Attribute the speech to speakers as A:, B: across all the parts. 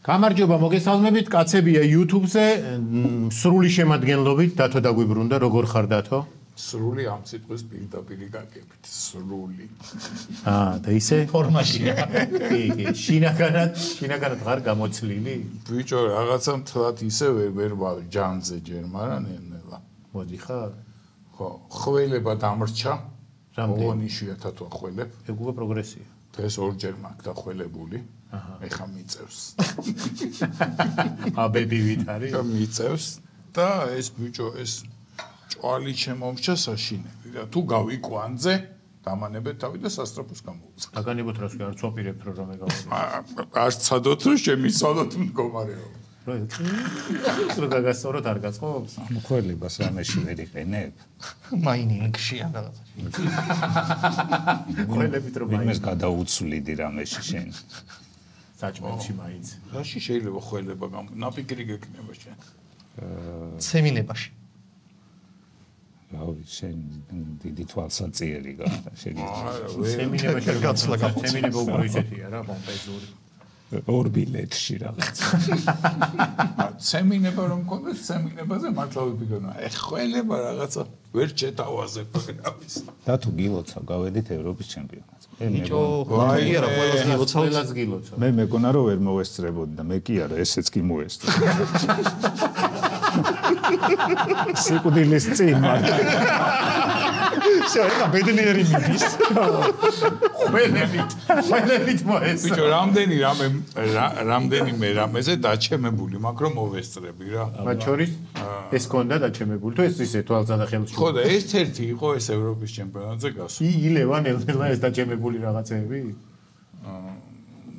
A: გამარჯობა, მოგესალმებით. კაცებია YouTube-ზე სრული შემადგენლობით დათო დაგვიბრუნდა. როგორ ხარ დათო?
B: სრული ამ სიტყვის პირდაპირ გაგებით. სრული.
A: აა, და ისე
C: ფორმაშია.
A: კი, კი, შინაგანად, შინაგანად ღარ გამოცლილი?
B: ბიჭო, რაღაცა მთლად ისე ვერ ვერ ვარ ჯანზე ჯერ, მაგრამ ნელა.
A: მოდი ხარ?
B: ხო, ხველება დამრჩა.
A: რამდენი?
B: ონიშიათად ვახველებ.
A: ეგ უკვე პროგრესია.
B: დღეს ორჯერ მაქვს დახველებული. აჰა. ეხა მიწევს.
A: აბებივით არის?
B: და მიწევს და ეს ბიჭო ეს ჭვალი შემომჭა საშინელი და თუ გავიკვანძე დამანებეთ თავი და სასტრაფოს გამოვუწე.
A: აგანებოთ რას კი არ წვაპირებთ რომ მე გავიგე.
B: არ ცადოთ რომ შემიცვალოთ მდგომარეობა.
A: რო გაგასწოროთ არ გაწყობს?
D: მოხელებას რამეში ვერ იყენებ?
C: მაინინგში ან რაღაცა.
A: ყველებით რომ მაინც
D: გადაუცვლიდი რამეში შენ.
A: საჭმელში მაინც.
B: რაში შეიძლება ხველება გამ ნაპიკრი გეკნება შენ
C: ცემინებაში.
D: რავი, შენ დიდი თვალსაწიერი გახდა შეგიძლია.
C: გაცლა
A: გაცლა
C: გამოცემ.
A: სემინება უფრო ისეთია რა, პომპეზური.
D: ორ ბილეთში რაღაც.
B: ცემინება რომ მქონდეს ცემინებაზე მართლა ვიფიქრე ეხველება რაღაცა ვერ ჩეტავაზე პროგრამის
D: და თუ გილოცა გავედით ევროპის ჩემპიონატზე. მე
C: ბიჭო, კი არა, ყველას გილოცავთ.
A: ყველას გილოცავ.
D: მე მეგონა რომ ვერ მოესწრებოდი და მე კი არა, ესეც კი მოესწრე. სიკვდილის წინ მაგრამ
C: შე, ეხა ბედნიერი მიდის.
A: ყველებით, ყველებით მოესწრო.
B: ბიჭო რამდენი რამე რა- რამდენიმე რამეზე დაჩემებული მაქვს რომ მოვესწრები რა
A: მათ შორის ეს კონდა დაჩემებული თუ ეს ისე თვალსა და ხელში.
B: ხო და ერთ-ერთი იყო ეს ევროპის ჩემპიონატზე გასული
A: ი ილევან ელელა ეს დაჩემებული რაღაცეები?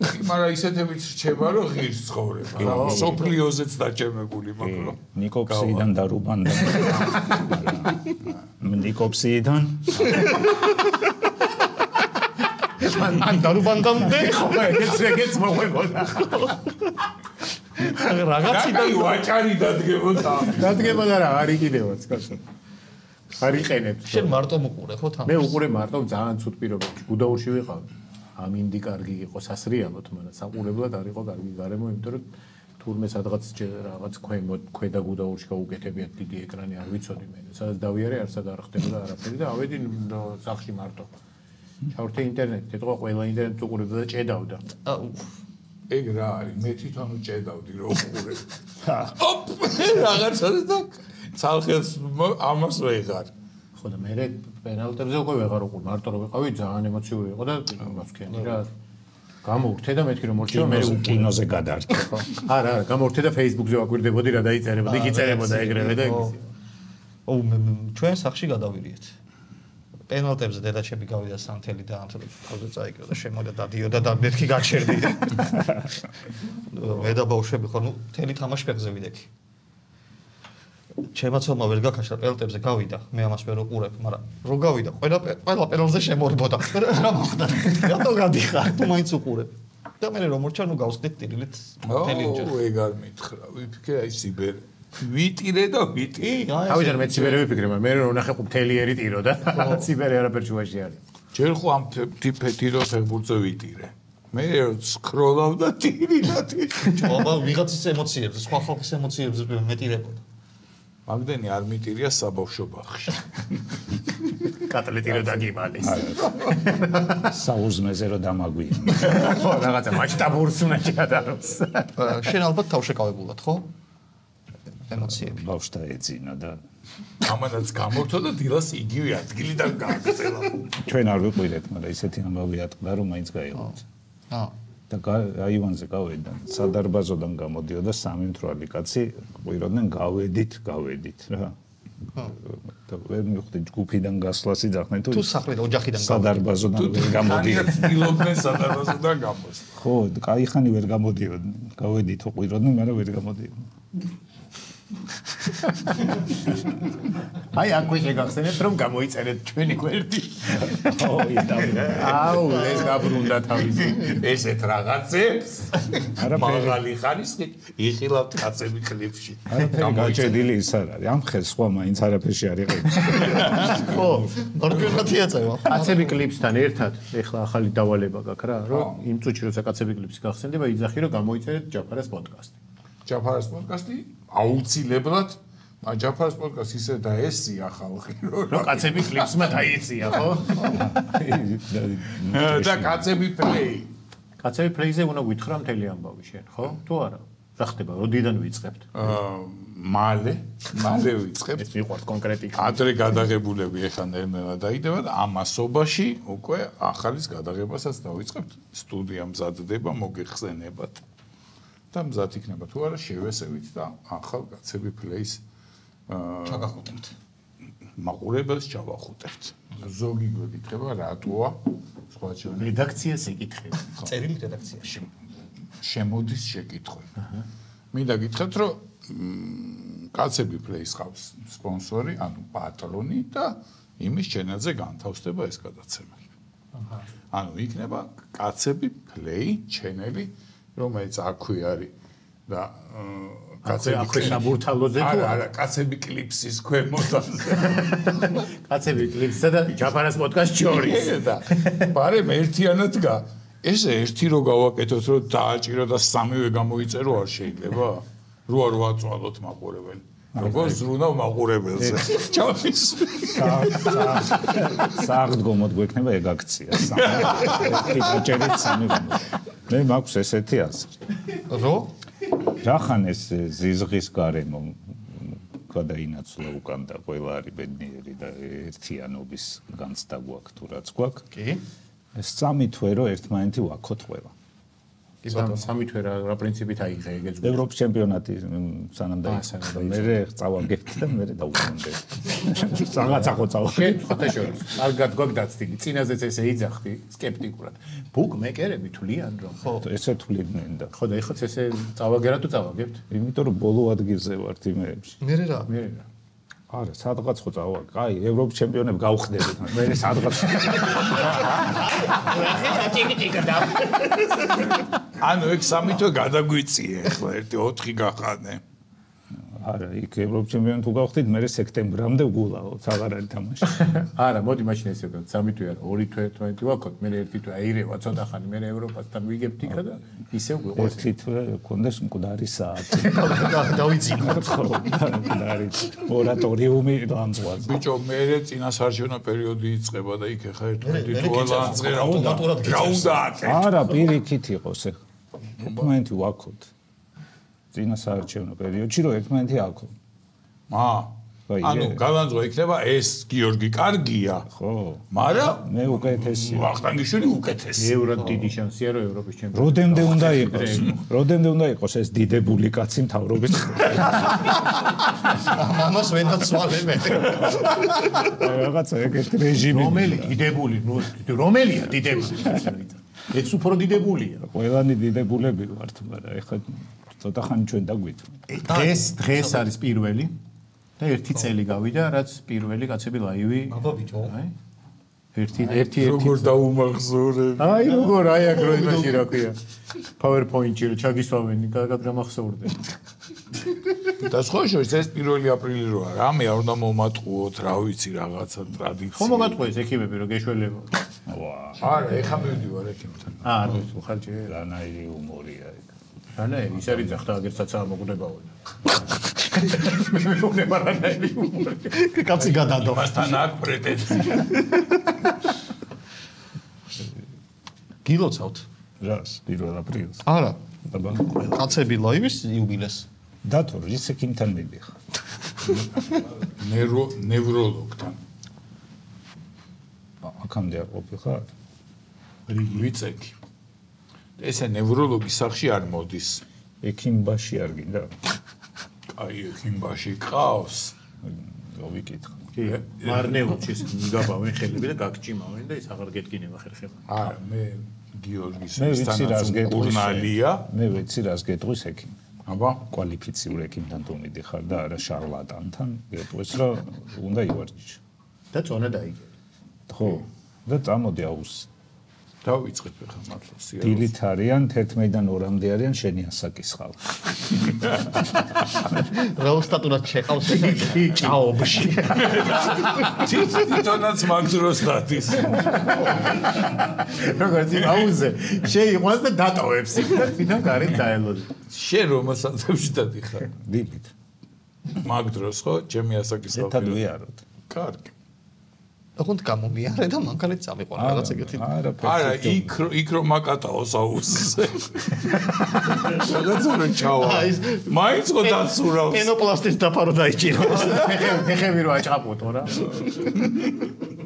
B: მაგრამ ისეთებიც რჩება რომ ღირს ცხოვრება სოფლიოზეც დაჩემებული მაქვს რომ
D: ნიკოპსიიდან და რუბანდან. ნიკოპსიიდან
C: ან დარუბანდამდე
A: ხო, ეგეც ეგეც მოყვებოდა.
C: რაღაციდან
B: აი ვაჭარი დადგებოდა
A: დადგებოდა რა, არ იყიდევაც კაცო. არ იყენებთ.
C: შენ მარტო მოყურე ხო თან?
A: მე უყურე მარტო ძალიან ცუდ პირობებში. გუდაურში ვიყავ. ამინდი კარგი იყო სასრიალოდ, მაგრამ საყურებლად არ იყო კარგი გარემო, იმიტომ რომ თურმე სადღაც რაღაც ქვემოთ ქვედა გუდაურში გაუკეთებიათ დიდი ეკრანი, არ ვიცოდი მე. სადაც დავიარე, არსად არ ხდებოდა არაფერი და ავედი ნო, სახლში მარტო. ჩავრთე ინტერნეტით, ეთქვა ყველა ინტერნეტს უყურებდა და ჭედავდა.
C: აუ,
B: ეგ რა არის მე თვითონ უჭედავდი რომ უყურე ოპ რაღაცა და ცალხეს მო- ამას ვეღარ
A: ხო და მე პენალტებზე უკვე ვეღარ უყურ, მარტო რომ ვიყავი, ძალიან ემოციური იყო და მოსქენი რა. გამოვრთე და მეთქი რომ მორჩიო მე
D: კინოზე
A: უყურე.
D: გადარჩა.
A: არა, არა, გამორთე და Facebook-ზე ვაკვირდებოდი რა დაიწერებოდი, იქ იწერებოდა ეგრევე და ეგ.
C: ო მე მე- ჩვენ სახში გადავირიეთ. პენალტებზე დედაჩები გავიდა სანთელი და ანთო თავზე წაიკრა და შემოდა დადიოდა და მეთქი გაჩერდი. მე და ბავშვები ხო ნუ თელი თამაში ფეხზე ვიდექი. ჩემაცომა ვერ გაქაშა პენალტებზე გავიდა, მე ამას ვერ უყურებ, მაგრამ რო გავიდა, ყველა ყველა პენალტზე შემორბოდა. რა მოხდა? რატო გადიხარ? თუ მაინც უყურებ. და მე რომ მორჩა ნუ გავსკდით ტირილით მთელი
B: ო
C: ოჯახი.
B: ეგ არ მითხრა ვიფიქრე აი სიბერ ვიტირე და
C: აი
A: თავიდან მე ციბერე ვიფიქრე, მაგრამ მე რომ ნახე ყუთელიერი ტირო და ციბერე არაფერ შუაში არის.
B: ჯერ ხო ამ ტიპე ტირო ფეხბურთზე ვიტირე მე სკროლავ და ტირი და ტირი
C: აბა ვიღაცის ემოციებს, სხვა ხალხის ემოციებს მეტირებოდა.
B: მაგდენი არ მიტირია საბავშვო ბაღში
A: კატლეტირო დაგიმალის.
D: საუზმეზე რომ დამაგვია.
A: ხო, რაღაცა მასშტაბურს უნდა შეადაროს.
C: შენ ალბათ თავშეკავებულად, ხო? ემოციები.
D: ბავშთა ეძინა და
B: ამანაც გამორთო და დილას იგივე ადგილიდან გააგზელა
D: ჩვენ არ ვიყვირეთ, მაგრამ ისეთი ამბავი ატყდა რომ მაინც გაიღვიძა.
C: აა,
D: და აივანზე გავედან. სადარბაზოდან გამოდიოდა სამი მთვრალი კაცი, ყვიროდნენ გავედით, გავედით. რა. და ვერ მივხვდი ჯგუფიდან გასვლასი ძახნე თუ
C: თუ სახლიდან ოჯახიდან
D: სადარბაზოდან გამოდიოდნენ
B: ცდილობდნენ სადარბაზოდან გამოს
D: ხო კაი ხანი ვერ გამოდიოდნენ. გავედი თუ ყვიროდნენ მაგრამ ვერ გამოდიოდნენ.
A: აი აქვე შეგახსენეთ რომ გამოიწერეთ ჩვენი გვერდი.
D: ო, იტავი.
A: აუ, ეს დაბრუნდა თავისი.
B: ესეთ რაღაცებს მაღალი ხარისხით იხილავთ კაცები კლიპში.
D: გაჭედილი ის არ არის. ამ ხეს სხვა მაინც არაფერში არ იყები.
C: ხო, ნორკვირხათი აწევა.
A: კაცები კლიპსთან ერთად ეხლა ახალი დავალება გაქვს რა, რომ იმ წუთში როცა კაცები კლიპსი გახსენდება, იძახი რომ გამოიწერეთ ჯაფარას პოდკასტი.
B: ჯაფარას პოდკასტი აუცილებლად ა ჯაფარას პოდკასტი ისე და ესია ხალხი რომ
A: რომ კაცები კლიპსმა დაიწია, ხო?
B: და კაცები პლეი
A: კაცები პლეიზე უნდა გითხრა მთელი ამბავი შენ, ხო? თუ არა? რა ხდება? როდიდან ვიწყებთ?
B: აა მალე მალე ვიწყებთ
A: ეს მიყვარს კონკრეტიკა.
B: ადრე გადაღებულები ეხა ნერნელა დაიდება და ამასობაში უკვე ახალის გადაღებასაც დავიწყებთ სტუდია მზადდება მოგეხსენებათ და მზად იქნება თუ არა შევესევით და ახალ კაცები პლეის
C: ჩაგახუტებთ.
B: მაყურებელს ჩავახუტებთ ზოგი გვეკითხება რატოა სხვა ჩვენი
A: რედაქციას ეკითხება.
C: წერილი რედაქციაში.
B: შემოდის შეკითხვები. მინდა გითხრათ, რომ კაცები პლეის ყავს სპონსორი, ანუ პატრონი და იმის ჩენელზე განთავსდება ეს გადაცემა. ანუ იქნება კაცები პლეი ჩენელი, რომელიც აქვე არის და აა,
A: აქვე აქვე საბურთალოზე თუ
B: არა,
A: არა?
B: კაცები კლიპსის ქვემოთაზე.
A: კაცები კლიპსსა და ჯაფარას პოდკასტ შორის.
B: და პარემ ერთიანად გა ეს ერთი რო გავაკეთოთ რომ დააჭირო და სამივე გამოიწერო არ შეიძლება რო არ ვაწვალოთ მაყურებელი როგორ ზრუნავ მაყურებელზე ჩავის
D: სააღდგომოდ გვექნება ეგ აქცია. ერთი დაჭერით სამი გამო. მე მაქვს ესეთი აზრი.
C: რო?
D: რახან ეს ზიზღის გარემო გადაინაცვლა უკან და ყველა არის ბედნიერი და ერთიანობის განცდა გვაქვს თუ რაც გვაქვს.
C: კი.
D: ეს სამი თვე რო ერთმანეთი ვაქოთ ყველა.
C: კი ბატონო.
A: სამი თვე რა რა პრინციპით აიღე ეგეც გვი.
D: ევროპის ჩემპიონატი სანამ დაიწყო მე წავაგებთ და მე დავუწუნდე. რაღაცა ხო წავაგე.
A: ხოთა შორის. კარგად გვაქვს დაცდილი. წინაზეც ესე იძახდი სკეპტიკურად. ბუკმეკერები თვლიან რომ
C: ხო.
D: ესე თვლიდნენ და
A: ხო და ეხოც ესე წავაგერა თუ წავაგებთ?
D: იმიტომ რომ ბოლო ადგილზე ვართ იმეებში.
C: მე რა?
A: მე რა.
D: არა, სადღაც ხო წავაგ. აი, ევროპის ჩემპიონები გავხდებით. მე სადღაც
B: ანუ ეგ სამი თვე გადაგვიწიე ახლა ერთი 4 გახანე
D: არა, იქ ევროპის ჩემპიონი თუ გავხდით, მე სექტემბრამდე გულაოთ, აღარ არის თამაში.
A: არა, მოდი მაშინ ესე ვქოთ. სამი თვე არა, ორი თვე თვე ვაქოთ. მე ერთი თვე აირევა ცოტა ხანი, მე ევროპასთან ვიგებთ იქა და ისევ გვიყვეს.
D: ერთი თვე კონდეს მკვდარი საათი.
C: დავიძინო.
D: ხო, მკვდარი ორატორიუმი დამწვაზე.
B: ბიჭო მე წინასარჩევნო პერიოდი იწყება და იქ ახლა
C: მე-
B: ერთმანეთი თუ
C: გიწევს,
B: ალანძღე რა უნდა
C: ავტომატურად
B: რა
C: გიწევს.
B: უნდა აკეთო
D: არა, პირიქით იყოს ეხლა. ერთმანეთი ვაქოთ. წინა საარჩევნო პერიოდში რომ ერთმანეთი აქო.
B: მა ანუ
D: ე.
B: გალანძღვა იქნება ეს გიორგი კარგია
D: ხო.
B: მაგრამ
D: მე უკეთესია.
B: ვახტანგიშვილი უკეთესი
A: ევროდ დიდი შანსია რომ ევროპის ჩემპიონი.
D: როდემდე უნდა იყოს? როდემდე უნდა იყოს ეს დიდებული კაცი მთავრობის?
C: მამას ვენაც სვალებე.
D: აი, რაღაცა ეგეთი რეჟიმი.
A: რომელი დიდებული, რომელია დიდებული? ეს უფრო დიდებულია.
D: ყველანი დიდებულები ვართ, მაგრამ ეხლა ცოტა ხანი ჩვენ დაგვიწყო.
A: დღეს დღეს არის პირველი და ერთი წელი გავიდა, რაც პირველი კაცები ლაივი.
C: აბა ბიჭო.
A: აი ერთი ერთი ერთი
B: როგორ დაუმახსოვრებ
A: აი როგორ აი აქ რო იმაში რა ქვია PowerPoint-ში რო ჩაგისვამენი, კარგად გამახსოვრდე.
B: და სხვა შორის ეს 1 აპრილი რო არა რამე არ უნდა მომატყუოთ რა ვიცი რაღაცა ტრადიცია
A: ხო მოგატყვეს ექიმები რომ გეშველებო.
D: ვა,
B: არა ეხა მივდივარ ექიმთან
A: აა არ ვიცი ხარჯი.
D: რანაირი უმორია ეგ.
A: რანა ის არის ძახთა აგერცაცა მოგდებაო. მე მეუბნება რანაირი უმორი.
C: კაცი გადადო.
B: მასთან აქ პრეტენზია
C: გილოცავთ.
D: რას 1 აპრილს.
C: არა.
D: აბა,
C: კაცები ლაივის იუბილეს.
D: დათო რისეკინთან მიდიხარ.
B: ნევრო ნევროლოგთან
D: აქამდე არ ყოფილიყარ?
B: ვიწექი ესე ნევროლოგის სახში არ მოდის
D: ექიმბაში არ გინდა?
B: აი ექიმბაში ყავს
D: გავიკითხე.
A: კი, მარნეულში მიგაბავენ ხელები და გაგჭიმავენ და ის აღარ გეტკინება ხერხება.
B: არა მე გიორგის
D: გეტყვის.
B: კურნალია
D: მე ვიცი რას გეტყვის ექიმი.
B: აბა
D: კვალიფიციურ ექიმთან თუ მიდიხარ და არა შარლატანთან, გეტყვის რომ უნდა ივარჯიშო.
A: და წონა დაიგე.
D: ხო, და წამოდი აუს.
B: დავიწყეთ ხა მართლა სიარულს.
D: დილით არიან 11-დან 2-მდე არიან შენი ასაკის ხალხი.
C: რაოსტატურად შეყავს ჭაობში.
B: თვითონაც მაგდროს დადის.
A: როგორც იმაუზე შეიყვანს და დატოვებს იქ და თვითონ გარეთ დაელოდი.
B: შენ რომ მასალებში დადიხარ.
D: დილით.
B: მაგდროს ხო, ჩემი ასაკის
D: ერთად ვიაროთ.
B: კარგი.
C: ოღონდ გამომიარე და მანქანით წამიყვანა რაღაც ეგეთი.
D: არა,
B: არა, იქ იქ რომ აკატაოს აუზზე. სადაც რო ჩავა.
C: აი, ეს-
B: მაინც ხო დაცურავს.
C: პენოპლასტის დაფარო დაიჭირო.
A: ფეხები ფეხები რო აჭყაპოტო რა.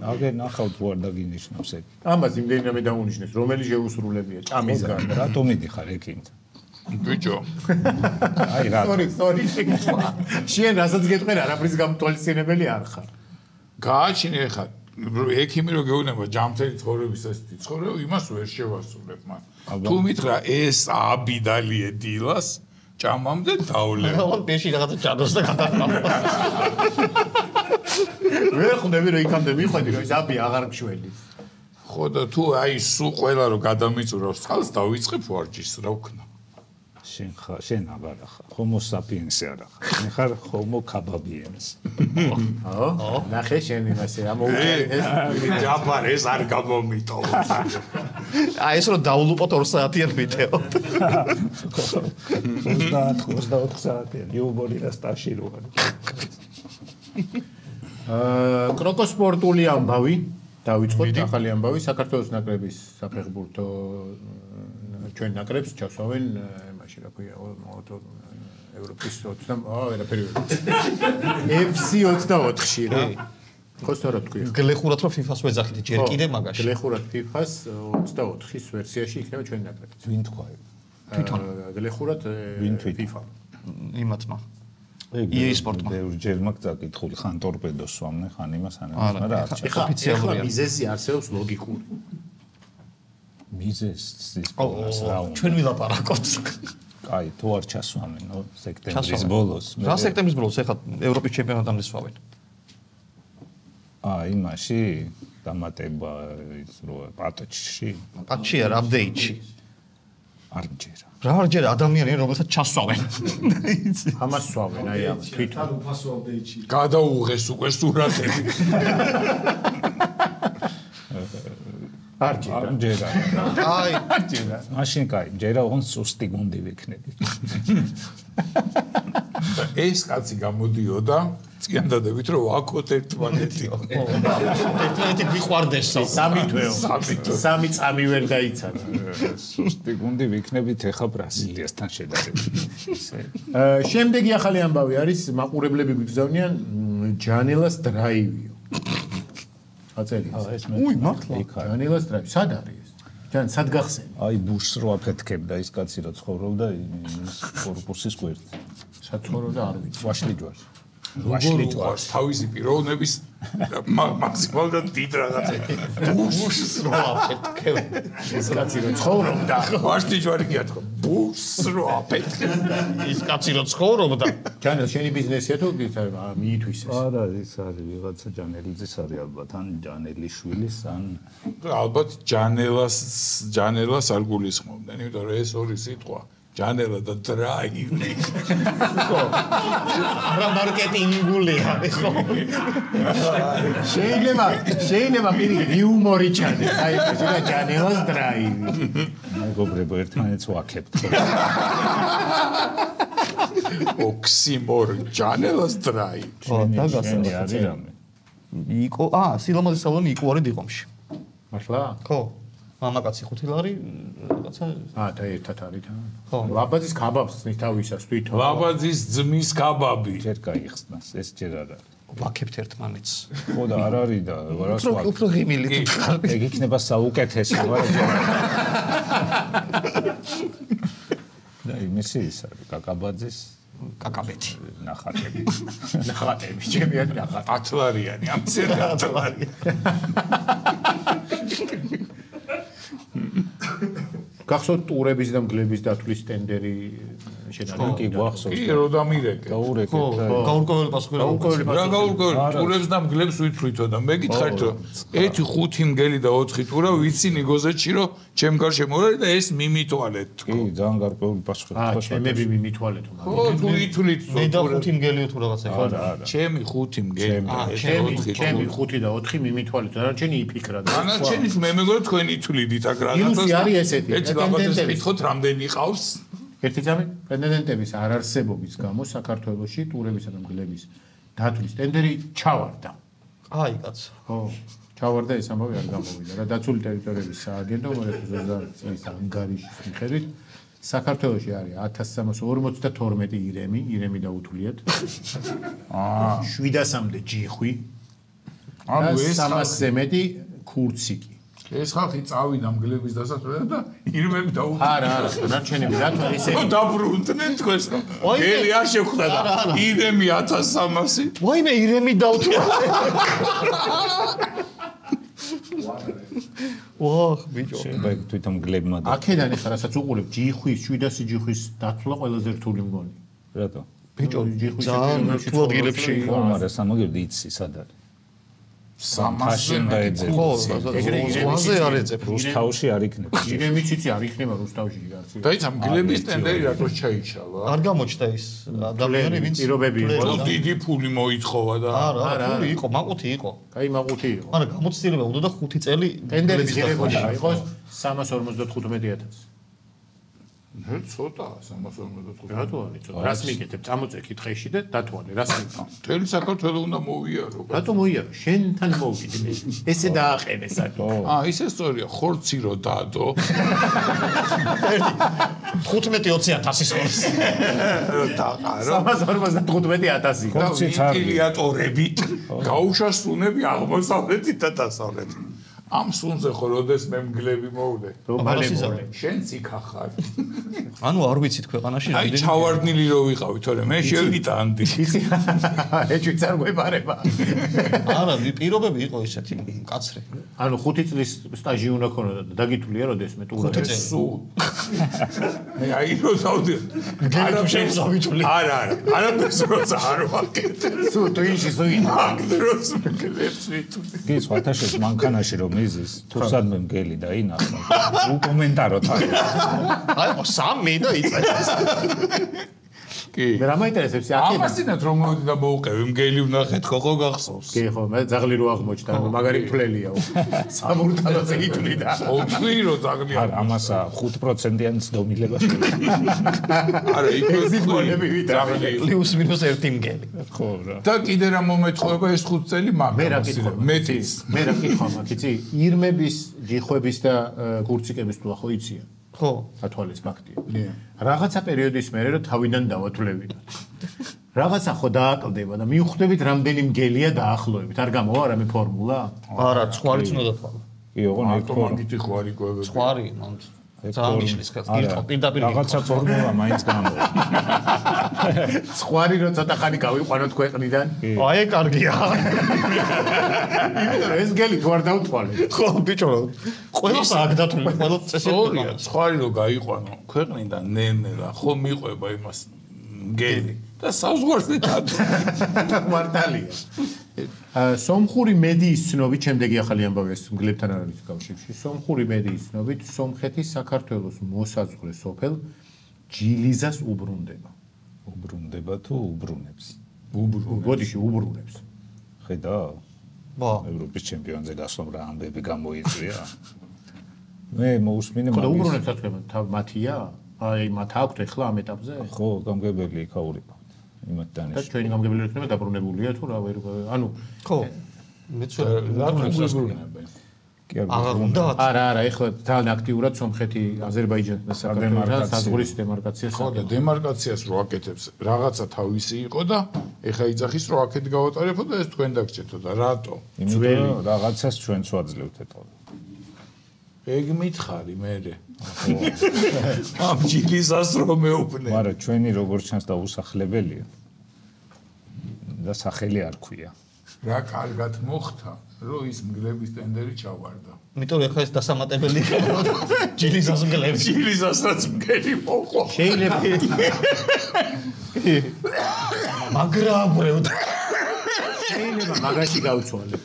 D: აგერ ნახავთ თუ არ დაგინიშნავს ეგ.
A: ამას იმდენი რამე დაუნიშნეს, რომელი შეუსრულებია ჭამისგან.
D: რატომ მიდიხარ ექიმთან?
B: ბიჭო,
D: აი რა.
A: სორი, სორი, შენ რასაც გეტყვი არაფრის გამტოლისინებელი არ ხარ.
B: გააჩინე ხა ექიმი რო გეუბნება ჯამთელი ცხოვრების ესეთი ცხოვრება, იმას ვერ შევასრულებ მან. თუ მითხრა ეს აბიდალიე დილას ჭამამდე დავლებ.
C: ოღონდ პეში რაღაცა ჭადოს და გადაყავ.
A: ვერ ხვდები რომ იქამდე მიხვედი რომ ეს აბი აღარ გშველის.
B: ხო და თუ აი სულ ყველა რო გადამიწურავს წყალს დავიწყებ ვარჯიშს რა ვქნა.
D: შენ ხარ, შენ აღარ ხარ. homo sapiens არა ხარ. შენ ხარ homo cababiens.
A: ხო? ნახე შენ იმასე ამოუჭერე ეს
B: ჯაფარ ეს არ გამომიტო.
C: აი ეს რომ დაულუპოთ 2 საათიან ვიდეო.
D: 30-24 საათია. იუბორი და სტაში რო არის.
A: აა კროკოსპორტული ამბავი დავიწყოთ ახალი ამბავი საქართველოს ნაკრების საფეხბურთო ჩვენ ნაკრებს ჩასვავენ იმაში რა ქვია ევროპის 20 აა ვერაფერი FC 24-ში რა ხო სწორად თქვი
C: გლეხურად რომ FIFA-ს ვეძახით ჯერ კიდე მაგაში.
A: გლეხურად FIFA-ს 24-ის ვერსიაში იქნება ჩვენ ნაკრებიც
D: ვინ თქვა?
A: თვითონ გლეხურად? FIFA
C: იმათმა.
D: ეგ
C: EA Sport-მა.
D: ბევრი ჯერ მაგ წაკითხული ხან ტორპედოს სვამნე ხან იმას ან
C: არა,
D: ამას, მაგრამ არ ჩა.
C: ოფიციალურია.
A: ეხლა მიზეზი არსებობს ლოგიკური
D: მიზეს ის პონას რა უნდა.
C: ჩვენ ვილაპარაკოთ.
D: კაი, თუ არ ჩასვამენ, ნო, სექტემბრის ბოლოს. მე-
C: რა სექტემბრის ბოლოს ეხლა ევროპის ჩემპიონატამდე სვავენ.
D: აა, იმაში დამატება ის რო პატოჩში
C: პატჩი არა აპდეიტში.
D: არ მჯერა.
C: რა არ ჯერ ადამიანები რომელსაც ჩასვავენ.
A: ამას სვავენ აი ამას თვითონ
B: გადაუღეს უკვე სურათები.
A: არ ჯერა
D: არ მჯერა.
C: აი
D: მაშინ კაი, მჯერა ოღონ სუსტი გუნდი ვიქნები.
B: ეს კაცი გამოდიოდა წიანდადებით რომ ვაკოთ ერთმანეთი.
C: ერთმანეთი მიყვარდესო.
A: სამი თვეო სამი წამი ვერ დაიცადა
D: სუსტი გუნდი ვიქნებით ეხა ბრაზილიასთან შედარებით.
A: შემდეგი ახალი ამბავი არის მაყურებლები გვიგზავნიან ჯანელას დრაივიო აწერი
D: ეს მე.
C: უი, მართლა?
A: ჯანელას დრაივი სად არის ეს ჯან სად გახსენ
D: აი ბუშს რო აფეთქებდა ის კაცი რა ცხოვრობდა ის კორპუსის კვერტი.
A: საცხოვრო და არ ვიცი
D: ვაშლი ჯვარში.
B: როგორ უყვარს თავისი პიროვნების მაქსიმალურად დიდ რაღაცები. ბუშს
C: რო აფეთქებ.
A: ეს კაცი რო ცხოვრობდა
B: ვაშტი ჯვარი გიათქო. ბუშს რო აფეთქე.
C: ის კაცი რო ცხოვრობდა.
A: ჯანელ შენი ბიზნესია თუ მიითვისეს
D: არა, ის არის ვიღაცა ჯანელიძის არის ალბათ, ან ჯანელიშვილის, ან
B: ალბათ ჯანელას ჯანელას არ გულისხმობდნენ, იმიტომ რომ ეს ორი სიტყვა ჯანელა და დრაივი.
C: რა მარკეტინგულია, ხო?
A: შეიძლება შეიძლება პირი იუმორი ჩადეს აი ეს რა ჯანელას დრაივი
D: მეგობრებო ერთმანეთს ვაქებთ.
B: ოქსიმორ ჯანელას დრაივი.
C: ხო, დაგასა.
D: შენი არის რამე.
C: იკო, აა, სილამაზის სალონი იკო არის დიღომში.
A: მართლა
C: ხო. მამაკაცი ხუთილარი რაღაცა
A: აა და ერთად არის თან
C: ხო.
A: ლაბაძის კაბაბს ცნის თავისას თვითონ
B: ლაბაძის ძმის კაბაბი.
D: ჯერ გაიხსნას, ეს ჯერ არ არის.
C: ვაქებთ ერთმანეთს.
D: ხო და არ არის და რას
C: უფრო
D: ვაქ.
C: უფრო ღიმილი თქარი.
D: ეგ იქნება საუკეთესო, მაგრამ და იმისი ის არის კაკაბაძის
C: კაკაბეთი.
D: ნახატები.
A: ნახატები ჩემი არ ნახატ
B: ათლარიანი, ამ წერა ათლარიანი.
A: გახსოვთ ტურების და მგლების დათვლის ტენდერი არის
D: კი გვახსოვს
B: კი რო დამირეკე
C: ხო,
D: გაურეკეთ და
C: გაურკვეველი პასუხი. რა
A: გაურკვეველი?
B: რა ტურებს და მგლებს ვითვლითო და მე გითხარით რომ 1 5 მგელი და 4 ტურა ვიცი ნიგოზეთში რომ ჩემ გარშემო არის და ეს მიმითვალეთ
D: კი ძალიან გარკვეული პასუხი. თქვა
A: ჩემები მიმითვალეთ მაგრამ
B: ხო თუ ითვლით
C: მე და ხუთი მგელიო თუ რაღაცა
D: არა არა.
B: ჩემი 5 მგელი. და ეს
A: ჩემი
B: 4
A: ჩემი
B: ტურა
A: 5 და 4 მიმითვალეთ დანარჩენი იფიქრა და
B: დანარჩენის მე მეგონა თქვენ ითვლიდით აქ რაღაცას.
A: ილუზი არის ესეთი,
B: რაღაცას
A: პრეტენდენტები.
B: მითხოთ რამდენი ყავს
A: ერთი ძამი პრეტენდენტების არარსებობის გამო საქართველოში ტურებისა და მგლების დათვლის ტენდერი ჩავარდა.
C: აი კაცო
A: ხო, ჩავარდა ეს ამბავი არ გამოვიდა რა დაცული ტერიტორიების სააგენტო მე2000 წლის ანგარიშის მიხედვით საქართველოში არის 1342 ირემი, ირემი დაუთვლიათ. აა 700-მდე ჯიხვი.
B: ანუ
A: ანუ
B: ეს
A: 300-ზე მეტი ქურციკი.
B: ეს ხალხი წავიდა მგლების დასასრულებლად და ირმები დაუხდა
A: არა, არა, დანარჩენები დათვა ისე
B: დაბრუნდნენ თქვენს
C: ოი,
B: გელი არ შეხვდა და
C: არა, არა.
B: ირემი 1300
C: ვაიმე ირემი დავთვალე ვაჰ ბიჭო.
D: შეიძლება იქ თვითონ გლებმა და
A: აქედან ახლა რასაც უყურებ ჯიხვის 700 ჯიხვის დათვლა ყველაზე რთული მგონი.
C: ბიჭო
A: ჯიხვის
C: ძალიან რთულ ადგილებში
D: ხო მაგრამ სამოგებდი იცი სად არის
B: 300
D: ფაშენ დაეძებ
C: ხო ზღვაზე არ ეძებ
D: რუსთავში არ იქნება
A: ირემიც იცი არ იქნება რუსთავში გარცი.
B: და იცი მგლების ტენდერი რატო ჩაიშალა
C: არ გამოჩნდა ის ადამიანი ვინც
A: პირობები იყო.
B: ხო დიდი ფული მოითხოვა და
C: არა
A: არა,
C: ფული იყო მაყუთი იყო
A: კაი მაყუთი იყო.
C: მაგრამ გამოცდილება უნდა და 5 წელი
A: ტენდერის ღირებულება
C: დახმარება.
A: იყოს 355000.
B: ნუ ცოტა 345
A: რატო არის ცოტა? რას მიკეთებ? წამოწექი დღეში და დათვალე, რას მიკეთებ?
B: მთელი საქართველო უნდა მოვიარო
A: რატო მოიარო? შენთან მოვიდე ესე დააყენე საკითხი.
B: აა ისე სწორია ხორცი რო დადო
C: 15-20000 ხორცი
B: დაყარო
A: 355000.
B: და
D: ხორციც არის.
B: ვენტილატორებით გაუშვა სუნები აღმოსავლეთით და დასავლეთით ამ სუნზე ხო როდეს მე მგლები მოვლე
A: რომ
C: აბა,
A: მალე
C: რას იზამე?
A: მოვლე.
B: შენც იქ ახარ
C: ანუ არ ვიცით ქვეყანაში
B: აი
C: რამდენი
B: ჩავარდნილი რო ვიყავი თორე მე შევიტანდი
A: იცი? ეჭვიც არ გვებარება.
C: არა პირობები იყო ისეთი კაცრი
A: ანუ 5 წლის სტაჟი უნდა ქონოდა და დაგითვლია როდეს მე ტურა.
C: ხუთი წელი.
B: სუ მე აი რო დავდი
C: შეიძლება ვითვლი.
B: არა არა არაფერს როცა არ ვაკეთე
A: სუ თუ ისი სუ ინ.
B: აქ დროს მგლებს ვითვლი
D: კი სხვათა შორის მანქანაში რომ იზის თუ სადმე მგელი და ინახო უკომენტაროთ არის
C: აი სამი და იწე
B: კი
A: მე რა მაინტერესებს აქედან?
B: ამასინათ რომ მოვიდი და მოუყევი მგელი ვნახეთ ხო ხო გახსოვს
A: კი ხო, მე ზაღლი რო აღმოჩნდა, ანუ მაგარი თვლელია. სამურტალოზე ითვლიდა.
B: ოთვი რო ზაღლი
D: არა ამასა 5%-იანი ცდომილება
B: არა იქ
A: ზიგონები ვიდა.
C: პლუს მინუს 1 მგელი
D: ხო რა
B: და კიდე რა მომეთხოვება ეს 5 წელი მაგ
A: მე რა კითხვა?
B: მეტიც
A: მე რა კითხვა მაქვს, იცი? ირმების, ჯიხვების და გურციკების თულა ხო იციან?
C: ხო
A: ათვალის ფაქტია. რაღაცა პერიოდის მერე რომ თავიდან დავათვლებინოთ. რაღაცა ხო დააკლდება და მიუხვდებით რამდენი მგელია დაახლოებით. არ გამოვა რამე ფორმულა?
C: არა ცხვარიც უნდა დათვალო
D: კი ოღონ ერთ
B: ხო არ იკვებები
C: ცხვარი მან ძალიან მიშლის ხალხს. გირთო პირდაპირ
D: რაღაცა ფორმულა მაინც გამოვა.
A: სხვარი რო ცოტა ხანი გავიყვანოთ ქვეყნიდან.
C: აი კარგია.
A: იმიტომ რომ ეს გელი თუ არ დავთვალე.
C: ხო ბიჭო ყველას აქ დათვლი ყველა წესი
B: სწორია ცხვარი რო გაიყვანო ქვეყნიდან ნენელა ხო მიყვება იმას მგელი და საზღვარზე დადო
A: მართალია. აა სომხური მედიის ცნობით, შემდეგი ახალი ამბავი ეს მგლებთან არ არის კავშირში. სომხური მედიის ცნობით, სომხეთის საქართველოს მოსაზღვრე სოფელ ჯილიზას უბრუნდება.
D: უბრუნდება თუ უბრუნებს
B: უბრუნ
A: ბოდიში უბრუნებს.
D: ხედა
C: ბა
D: ევროპის ჩემპიონზე გასვლამ რა ამბები გამოიწვია მე მოусმინე
A: ხო და
D: მაგის-
A: უბრუნებს ათქება თავ მათია? აი მათ აქვთ ეხლა ამ ეტაპზე?
D: ხო გამგებელი იქაურიყავთ იმათ
A: და
D: დანიშნ
A: ჩვენი გამგებელი რო იქნება დაბრუნებულია თუ რა ვერ ანუ
C: ხო. მეც
B: რა უბრუნებენ
D: კი არ
C: უნდა
A: არა არა ეხლა ძალიან აქტიურად სომხეთი აზერბაიჯანთან და
D: დემარკაცია.
A: საზღვრის დემარკაციას
B: ხო და დემარკაციას რო აკეთებს რაღაცა თავისი იყო და ეხა იძახის რო აქეთ გავატარებო და ეს თქვენ დაგჭერთო და რატო?
D: იმიტომ რომ რაღაცას ჩვენც ვაძლევთ ეტყობა.
B: ეგ მითხარი მე ამ ჯილისას რომ მეუბნე
D: მაგრამ ჩვენი როგორც ჩანს და უსახლებელია და სახელი არ ქვია
B: რა კარგად მოხდა, რომ ის მგლების ტენდერი ჩავარდა.
C: იმიტომ ეხლა ეს დასამატებელი იქნება ჯილიზას მგლებს.
B: ჯილიზასაც მგელი მოყვა.
A: შეიძლება
C: მაგრაბრევ.
A: შეიძლება მაგაში გავცვალე.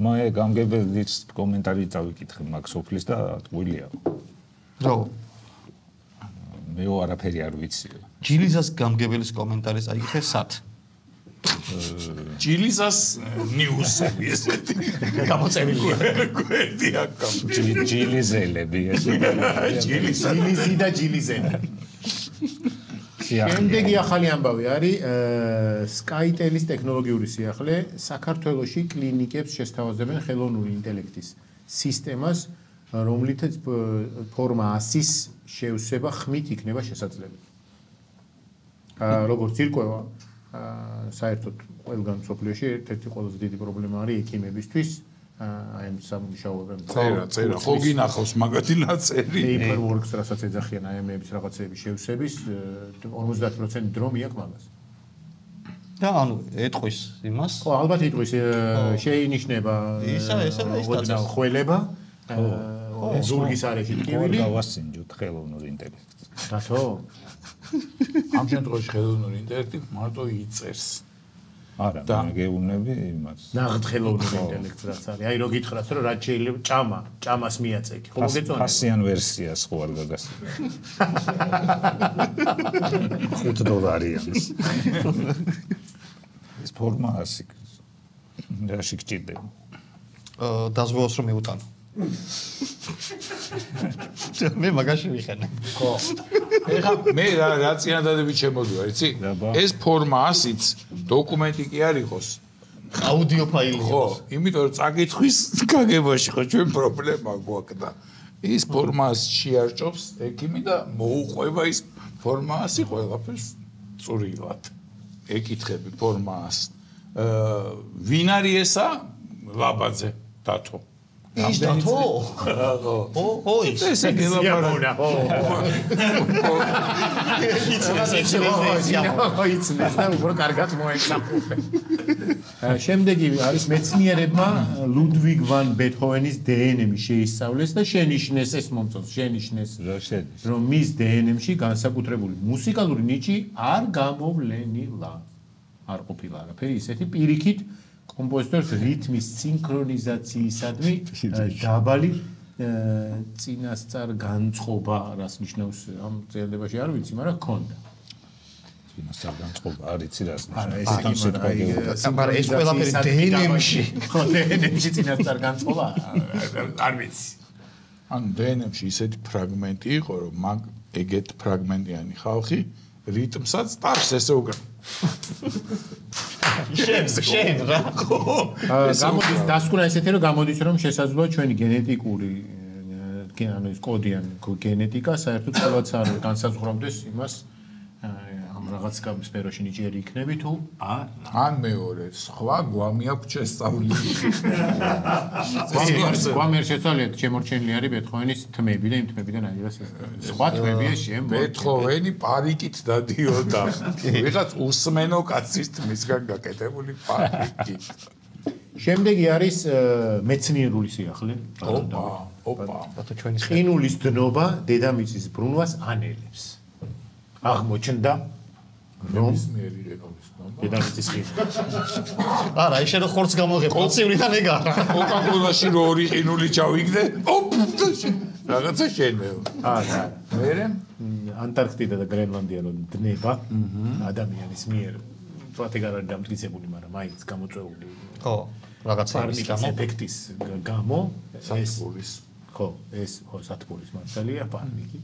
D: მე გამგებელის კომენტარი წავიკითხე მაქს ოფლის და ტყუილია.
C: რო
D: მე არაფერი არ ვიცი.
C: ჯილიზას გამგებელის კომენტარი წაიკითხე სად?
B: ჯილიზას ნიუსები ესეთი.
C: გამოწერილია.
B: გვერდი აქ.
D: ჯი- ჯილიზელები ესე.
B: ჯილიზა
A: ჯილიზი და ჯილიზენა.
D: სიახლე.
A: შემდეგი ახალი ამბავი არის SkyTel-ის ტექნოლოგიური სიახლე საქართველოში კლინიკებს შესთავაზებენ ხელოვნური ინტელექტის სისტემას, რომლითაც ფორმა 100-ის შევსება ხმით იქნება შესაძლებელი. აა როგორც ირკვევა, აა საერთოდ ყველგან სოფლიოში ერთ-ერთი ყველაზე დიდი პრობლემა არის ექიმებისთვის აი ამ სამუშაოებთან.
B: წერა, წერა, ხო გინახავს მაგათი ლაწერი.
A: paperworks რასაც ეძახიან აემეების რაღაცეების შევსების 50% დრო მიაქვს მაგას.
C: და ანუ ეტყვის იმას.
A: ხო, ალბათ ეტყვის შეინიშნება
C: ისა, ესა და ის დაწესდა.
A: ხველება. ხო. ზურგის არეში ტკივილი.
D: გავასინჯოთ ხელოვნურ ინტელექტს.
A: რატო?
B: ამ შემთხვევაში ხელოვნური ინტელექტი მარტო იწერს.
D: არა,
B: და-
D: მე გეუბნები იმას.
A: ნაღდ ხელოვნური ინტელექტს რაც არის. აი რო გითხრათ რომ რაც შეიძლება ჭამა, ჭამას მიაწექი. ხო მოგეწონება?
D: ფასიან ვერსიას ხო არ გაგას. 5 დოლარია ის. ეს ფორმა ასი. რაში გჭირდება?
C: აა, დაზღვევოს რომ მიუტანო. მე მაგაში ვიხენე.
B: ხო. ეხლა მე რა რა წინადადებით შემოდივა, იცი? ეს ფორმა 100-იც დოკუმენტი კი არ იყოს.
C: აუდიო ფაილი.
B: ხო, იმიტომ რომ წაკითხვის გაგებაში ხო ჩვენ პრობლემა გვაქვს და ის ფორმას შეარჭობს ექიმი და მოუყვება ის ფორმასი ყველაფერს წვრილად. ეკითხები ფორმას. აა ვინ არის ესა? ლაბაძე, დათო.
C: ის დათო?
B: ხო.
C: ო, ო ის.
B: ესე
A: ხო.
C: იცნეს ეს
A: ხო, იცნეს და უფრო კარგად აა, შემდეგი არის მეცნიერებმა ლუდვიგ ვან ბეთჰოვენის დნმ შეისწავლეს და შენიშნეს ეს მომწონს, შენიშნეს
D: რა შედის?
A: რომ მის დნმ-ში განსაკუთრებული მუსიკალური ნიჭი არ გამოვლენილა. არ ყოფილა არაფერი ისეთი პირიქით კომპოზიტორს რითმის სინქრონიზაციისადმი დაბალი წინასწარ განწყობა, რას ნიშნავს ამ წერილებში არ ვიცი, მაგრამ ჰქონდა.
D: წინასწარ განწყობა არ იცი რას ნიშნავს.
A: ეს
D: ამ სიტყვა
C: მაგრამ ეს ყველაფერი DNM-ში.
A: ხო, DNM-ში წინასწარ განწყობა.
B: არ ვიცი. ან დნმ-ში ისეთი ფრაგმენტი იყო, რომ მაგ ეგეთ ფრაგმენტიანი ხალხი რიტმსაც ტარს ესე უკრა.
C: შენ შენ რა
B: ხო?
A: გამოდის დასკურა ესეთი რომ გამოდის რომ შესაძლოა ჩვენი გენეტიკური ანუ ის კოდიან გენეტიკა საერთოდ ყოველაც არ განსაზღვრავდეს იმას რაღაც სფეროში ნიჭიერი იქნები თუ არა.
B: ან მეორე, სხვა გვამი აქვს შესწავლილი.
A: გვამერ შეცვალეთ შემორჩენილი არის ბეთჰოვენის თმები და იმ თმებიდან აიღეს ეს. სხვა თმებია შემორჩენილი.
B: ბეთჰოვენი პარიკით დადიოდა. ვიღაც უსმენო კაცის თმისგან გაკეთებული პარიკი.
A: შემდეგი არის მეცნიერული სიახლე.
B: ოპა, ოპა.
C: ბატო ჩვენი ხე.
A: ყინულის დნობა დედამიწის ბრუნვას ანელებს. აღმოჩნდა რომ
B: ნებისმიერი რეკომის ნომა.
A: დედამიწის ხიდი
C: არა, ის შენ ხორცს გამოღებ, პოცივრიდან ეგარა.
B: კოკაკოლაში რო ორი ყინული ჩავიგდე, ოპ! რაღაცა შენმეო.
A: არა
B: მერე
A: ანტარქტიდა და გრენლანდია რომ დნება ადამიანის მიერ პროტეგარ არის დამტკიცებული, მაგრამ მაინც გამოწვეული
C: ხო, რაღაცა ის გამო.
A: ეფექტის გამო
B: სათბურის.
A: ხო, ეს ხო სათბურის მართალია პარმიკი.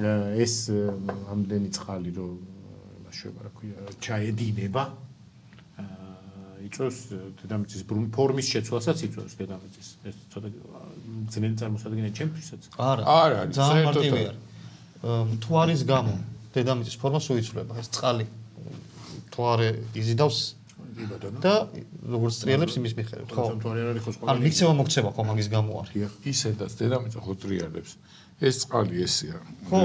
A: აა, ეს ამდენი წყალი რომ შევა რა ქვია, ჩაედინება აა იწვევს დედამიწის ფორმის შეცვლასაც იწვევს დედამიწის. ეს ცოტა ძნელი წარმოსადგენია ჩემთვისაც.
C: არა.
B: არ არის,
C: ძალიან
B: საერთოდ
C: მარტივი
B: არ.
C: არის. თუ არის გამო დედამიწის ფორმა შეიცვლება ეს წყალი. თუ არ იზიდავს და როგორც წრიალებს იმის მიხედვით, ხო?
A: თუმცა არ არის ხო სხვა.
C: ან მიქცევა მოქცევა ხო მაგის გამო არის.
B: ისედაც დედამიწა ხო ტრიალებს. ეს წყალი ესია.
C: ხო.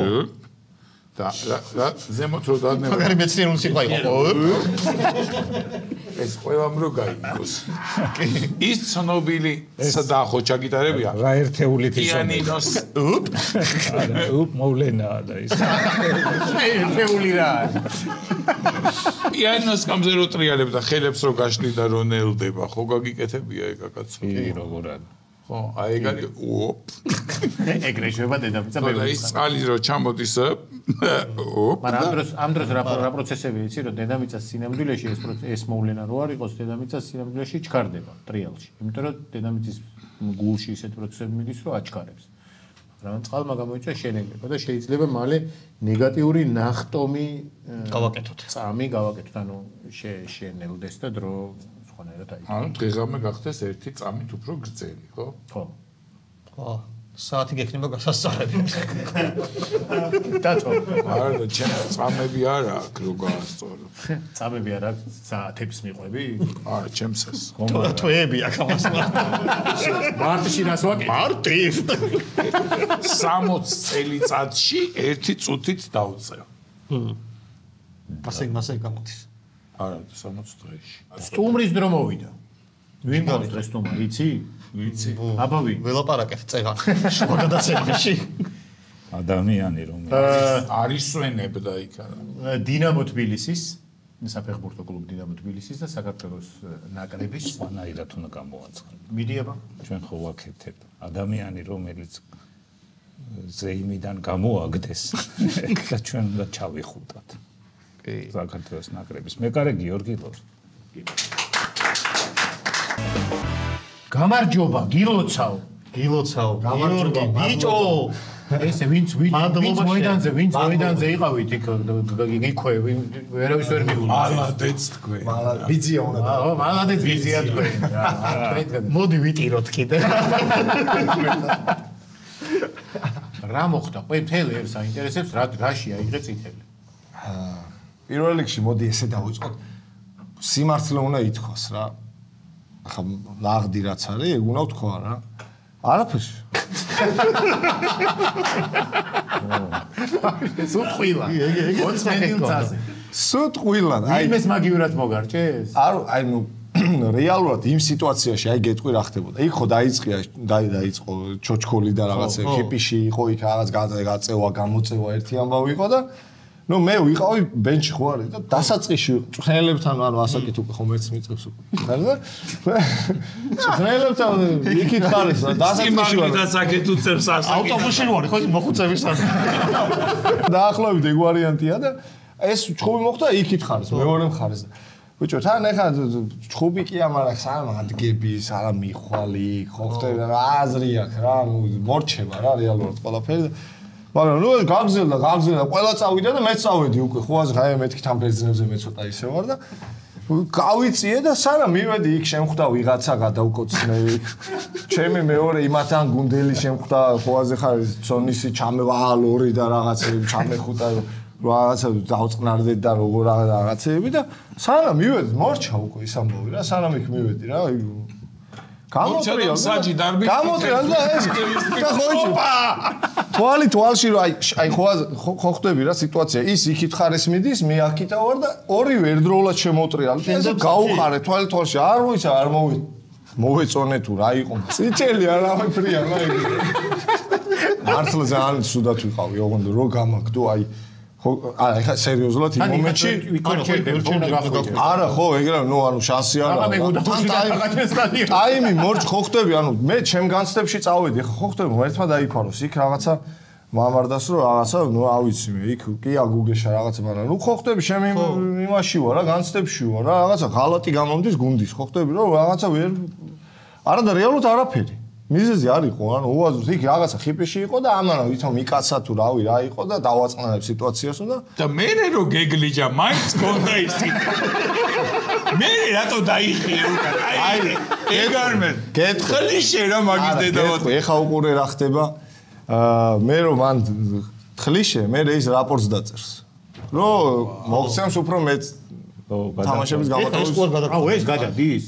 B: და რა ზემოთ რო დადნება
C: მაგარი მეცნიერული სიტყვა იყო.
B: ეს ყველამ რო გაიგოს. ის ცნობილი და ხო ჩაგიტარებია.
D: რა ერთეულით ისო
B: პიანინოს
D: არა უპ მოვლენაა და ის.
A: ერთეული რა
B: პიანინოს კამზე რო ტრიალებ და ხელებს რო გაშლი და რო ნელდება, ხო? გაგიკეთებია ეგ კაცო.
D: კი როგორ არის
B: ხო, აი ეგ არის ოპ.
A: ეგრე შევა დედამიწა
B: ხო, და ის წყალი რო ჩამოდის ოპ.
A: მაგრამ ამ დროს ამ დროს რა რა პროცესები იცი რომ დედამიწას სინამდვილეში ეს ეს მოვლენა რო არ იყოს დედამიწას სინამდვილეში ჩქარდება ტრიალში იმიტომ რომ დედამიწის გულში ისეთ პროცესები მიდის რომ აჩქარებს მაგრამ წყალმა გამოიწვა შენელება და შეიძლება მალე ნეგატიური ნახტომი
C: გავაკეთოთ.
A: წამი გავაკეთოთ ანუ შე- შენელდეს და დრო სხვანაირად აი
B: ანუ დღეღამე გახდეს ერთი წამით უფრო გრძელი, ხო?
A: ხო.
C: ხო საათი გექნება გასასწორები
A: დათო
B: არა, და ჩემ წამები არა აქვს რო გაასწორო.
A: წამები არ აქვს საათებს მიყვები.
B: არა, ჩემსას.
C: თვეები აქ ამას.
A: მარტში რას ვაკეთებ
C: მარტი.
B: 60 წელიწადში ერთი წუთით დაუწევ.
C: ასე მასე გამოდის
B: არა, 60 დღეში.
A: სტუმრის დრო მოვიდა. ვინ მოდის დღეს სტუმარი იცი?
B: ვიცი.
A: აბა ვინ
C: ველაპარაკეთ წეღან შუა გადაცემაში
D: ადამიანი რომელიც
B: არის სვენებდა იქ არა.
A: დინამო თბილისის საფეხბურთო კლუბ დინამო თბილისის და საქართველოს ნაკრების
D: სხვანაირად უნდა გამოაცხადო
A: მიდი აბა
D: ჩვენ ხო ვაკეთებ ადამიანი რომელიც ზეიმიდან გამოაგდეს და ჩვენ უნდა ჩავიხუტოთ
C: კი.
D: საქართველოს ნაკრების მეკარე გიორგი ლორ
A: გამარჯობა გილოცავ.
C: გილოცაო
A: გამარჯობა,
C: გიორგი ბიჭო!
A: ესე ვინც ვინც ვინც მოედანზე ვინც მოედანზე იყავით იქ გიქვე ვერავის ვერ მიულა
B: ალადეც თქვენ.
E: ბიძია უნდა
A: აო მალადეც ბიზია. თქვენ. რა
C: მოდი ვიტიროთ კიდე.
A: რა მოხდა? ყველა მთელი ეს საინტერესებს რა რაშია იღე წითელი
E: პირველ რიგში მოდი ესე დავიწყოთ. სიმართლე უნდა ითქვას რა. ახლა ლაღდი რაც არის ეგ უნდა ვთქვა რა. არაფერში
A: სუტყვილა 20 წაზე.
E: სულ ყვილად აი
A: იმეს მაგივრად მოგარჩეს
E: არ აი ნუ რეალურად იმ სიტუაციაში აი გეტყვი რა ხდებოდა. იქ ხო დაიწყია დაი დაიწყო ჩოჩქოლი და რაღაცა ჰიპიში იყო იქ რაღაც გა- გაწევა, გამოწევა ერთი ამბავი იყო და ნუ მე ვიყავი ბენჩი ხო არის და დასაწყისში წვნელებთან ანუ ასაკით უკვე ხომ ერთს მიწევს უკვე. და წვნელებთან იქით ხარეს და დასაწყისში ვარ.
B: საკეთ უწევს ასაკი.
C: ავტობუსში ვარ ხო მოხუცების არ
E: დაახლოებით ეგ ვარიანტია და ეს ჩხუბი მოხდა იქით ხარეს მეორე მხარეს ბიჭო თან ეხა ჩხუბი კი ამარა სამ ადგების არა მიხვალი ხო ხდება რა აზრი აქვს რა ნუ მორჩება რა რეალურად ყველაფერი და მაგრამ ნუ გაგზელდა გაგზელდა ყველა წავიდა და მეც წავედი უკვე. ხო აზრ აი მეთქი თან ბერძნებზე მე ცოტა ისე ვარ და გავიწიე და სანამ მივედი იქ შემხვდა ვიღაცა გადავკოცნე. ჩემი მეორე იმათან გუნდელი შემხვდა ხოაზე ხარ ცონისი ჩამევა ლორი და რაღაცები ჩამეხუტა რაღაცა დავწყნარდეთ და როგორ რა- რაღაცეები და სანამ მივედი მორჩა უკვე ის ამბავი რა სანამ იქ მივედი რა და-
B: საჯი დარბი
E: გამოტრიალ და ეს და ხოიჩი თვალი თვალში რომ აი ხო ხო- ხდები რა სიტუაცია? ის იქით ხარეს მიდის მე აქითა ვარ და ორივე ერთდროულად შემოტრიალ. ესე გაუხარე თვალი თვალში არ მოიცა არ მოვი მოვეწონე თუ რა იყო. წიჭელი არავითრია რა იგი მართლა ძალიან სუდათ ვიყავი ოღონდ რო გამაგდო აი ხო არა ეხა სერიოზულად იმ მომენტში არა ხო ეგრე ნუ ანუ შანსი არა
A: აბა მე გუდა
E: თან ტაიმ-
A: დაგაჩნეს სტადიონი
E: ტაიმი მორჩ ხო ხდები? ანუ მე ჩემ განცდებში წავედი ხო ხდები? ერთმა დაიფაროს იქ რაღაცა მამარდას რომ რაღაცა ნუ ავიცი მე იქ კი აგუგეშა რაღაცა მაგრამ ნუ ხო ხდები? შემი იმაში ვარ რა განცდებში ვარ რა რაღაცა ღალატი გამომდის გუნდის ხო ხდები? რომ რაღაცა ვერ არა და რეალურად არაფერი მიზეზი არ იყო, ანუ უაზროდ იქ რაღაცა ხიპიში იყო და ამანა ვითომ მიკაცა თუ რავი რა იყო და დავაწყნარებ სიტუაციას და
B: და მე რო გეგლიჯა მაინც გონდა ის მე რატო დაიხიე უკან აი ეგარმე
E: გეთხელი
B: შე რა მაგის
E: დედავატ ეხა უყურე რა ხდება აა მე რომ მან თხლიშე მე ის რაპორტს დაწერს რომ მოგცემს უფრო მეც თამაშების
C: გამატარებას.
E: ეს
C: ყველგან გადადის.
A: აუ ეს გადადის.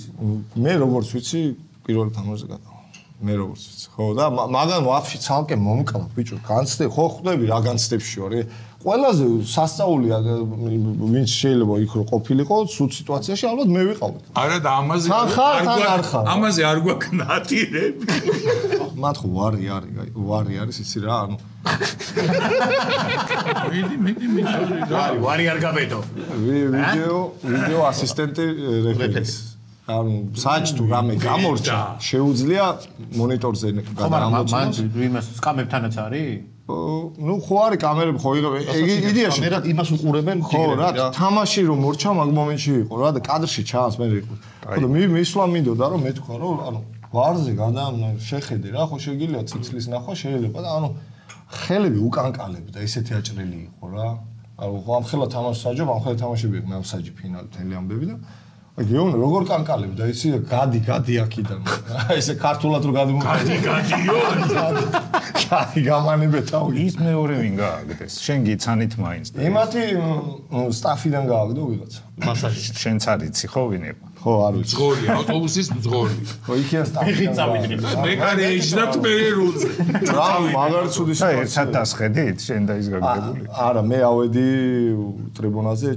E: მე როგორც ვიცი პირველ თამაშზე გადავა. მე როგორც ვიცი. ხო და მა- მაგან ვაფშე ცალკე მომკლა ბიჭო განცდე ხო ხვდები რა განცდებში ვარ ყველაზე სასწაულია ვინც შეიძლება იქ რო ყოფილიყო სულ სიტუაციაში ალბათ მე ვიყავდი
B: არა და ამაზე
E: თან ხარ, თან არ ხარ.
B: ამაზე არ გვაქვს ნატირები
E: მათ ხო ვარი არის ვარი არის იცი რა ანუ
B: მიდი მიდი მიდი
A: ვარი ვარი არ გაბედო.
E: ვი- ვიდეო ვიდეო ასისტენტი რეფერის ანუ საჭ თუ რამე გამორჩა შეუძლია მონიტორზე
A: ხო მაგრამ
E: გადაამოწმოს
A: იმას სკამებთანაც არის
E: ნუ ხო არის კამერები ხო იღებ იგი იდეაში
C: კამერა იმას უყურებენ
E: ხო რა თამაში რომ მორჩა მაგ მომენტში იყო რა და კადრში ჩანს მე იყო ხო მი მისვლა მინდოდა რომ მე თქვა რომ ანუ ვარზე გადა შეხედე რა ხო შეგიძლია ციცლის ნახვა შეიძლება და ანუ ხელები უკანკალებდა ესეთი აჭრელი იყო რა ანუ ხო ამ ხელა თამაში საჯობ ამ ხელა თამაშები იყო მე ამ საჯი ფინალი თელი ამბები და გეუბნე როგორ კანკალებდა იცი გადი გადი აქიდან ესე ქართულად რო გადმო
B: გადი გადიო
E: აი გამანებეთა
D: ის მეორე ვინ გააგდეს? შენ გიცანით მაინც. და
E: იმათი სტაფიდან გააგდო ვიღაცა
C: მასაჟი
D: შენც არიცი ხო ვინ იყო?
E: ხო არ ვიცი.
B: მძღოლი ავტობუსის მძღოლი.
E: ხო იქია სტაფიდან
A: წავიდნენ.
B: მე კარი ეჭდა თმერულზე
E: რა მაგარი ცუდი
D: და ერთად
E: სიტუაცია
D: დასხედით შენ და ის გაგდებული?
E: არა მე ავედი ტრიბუნაზე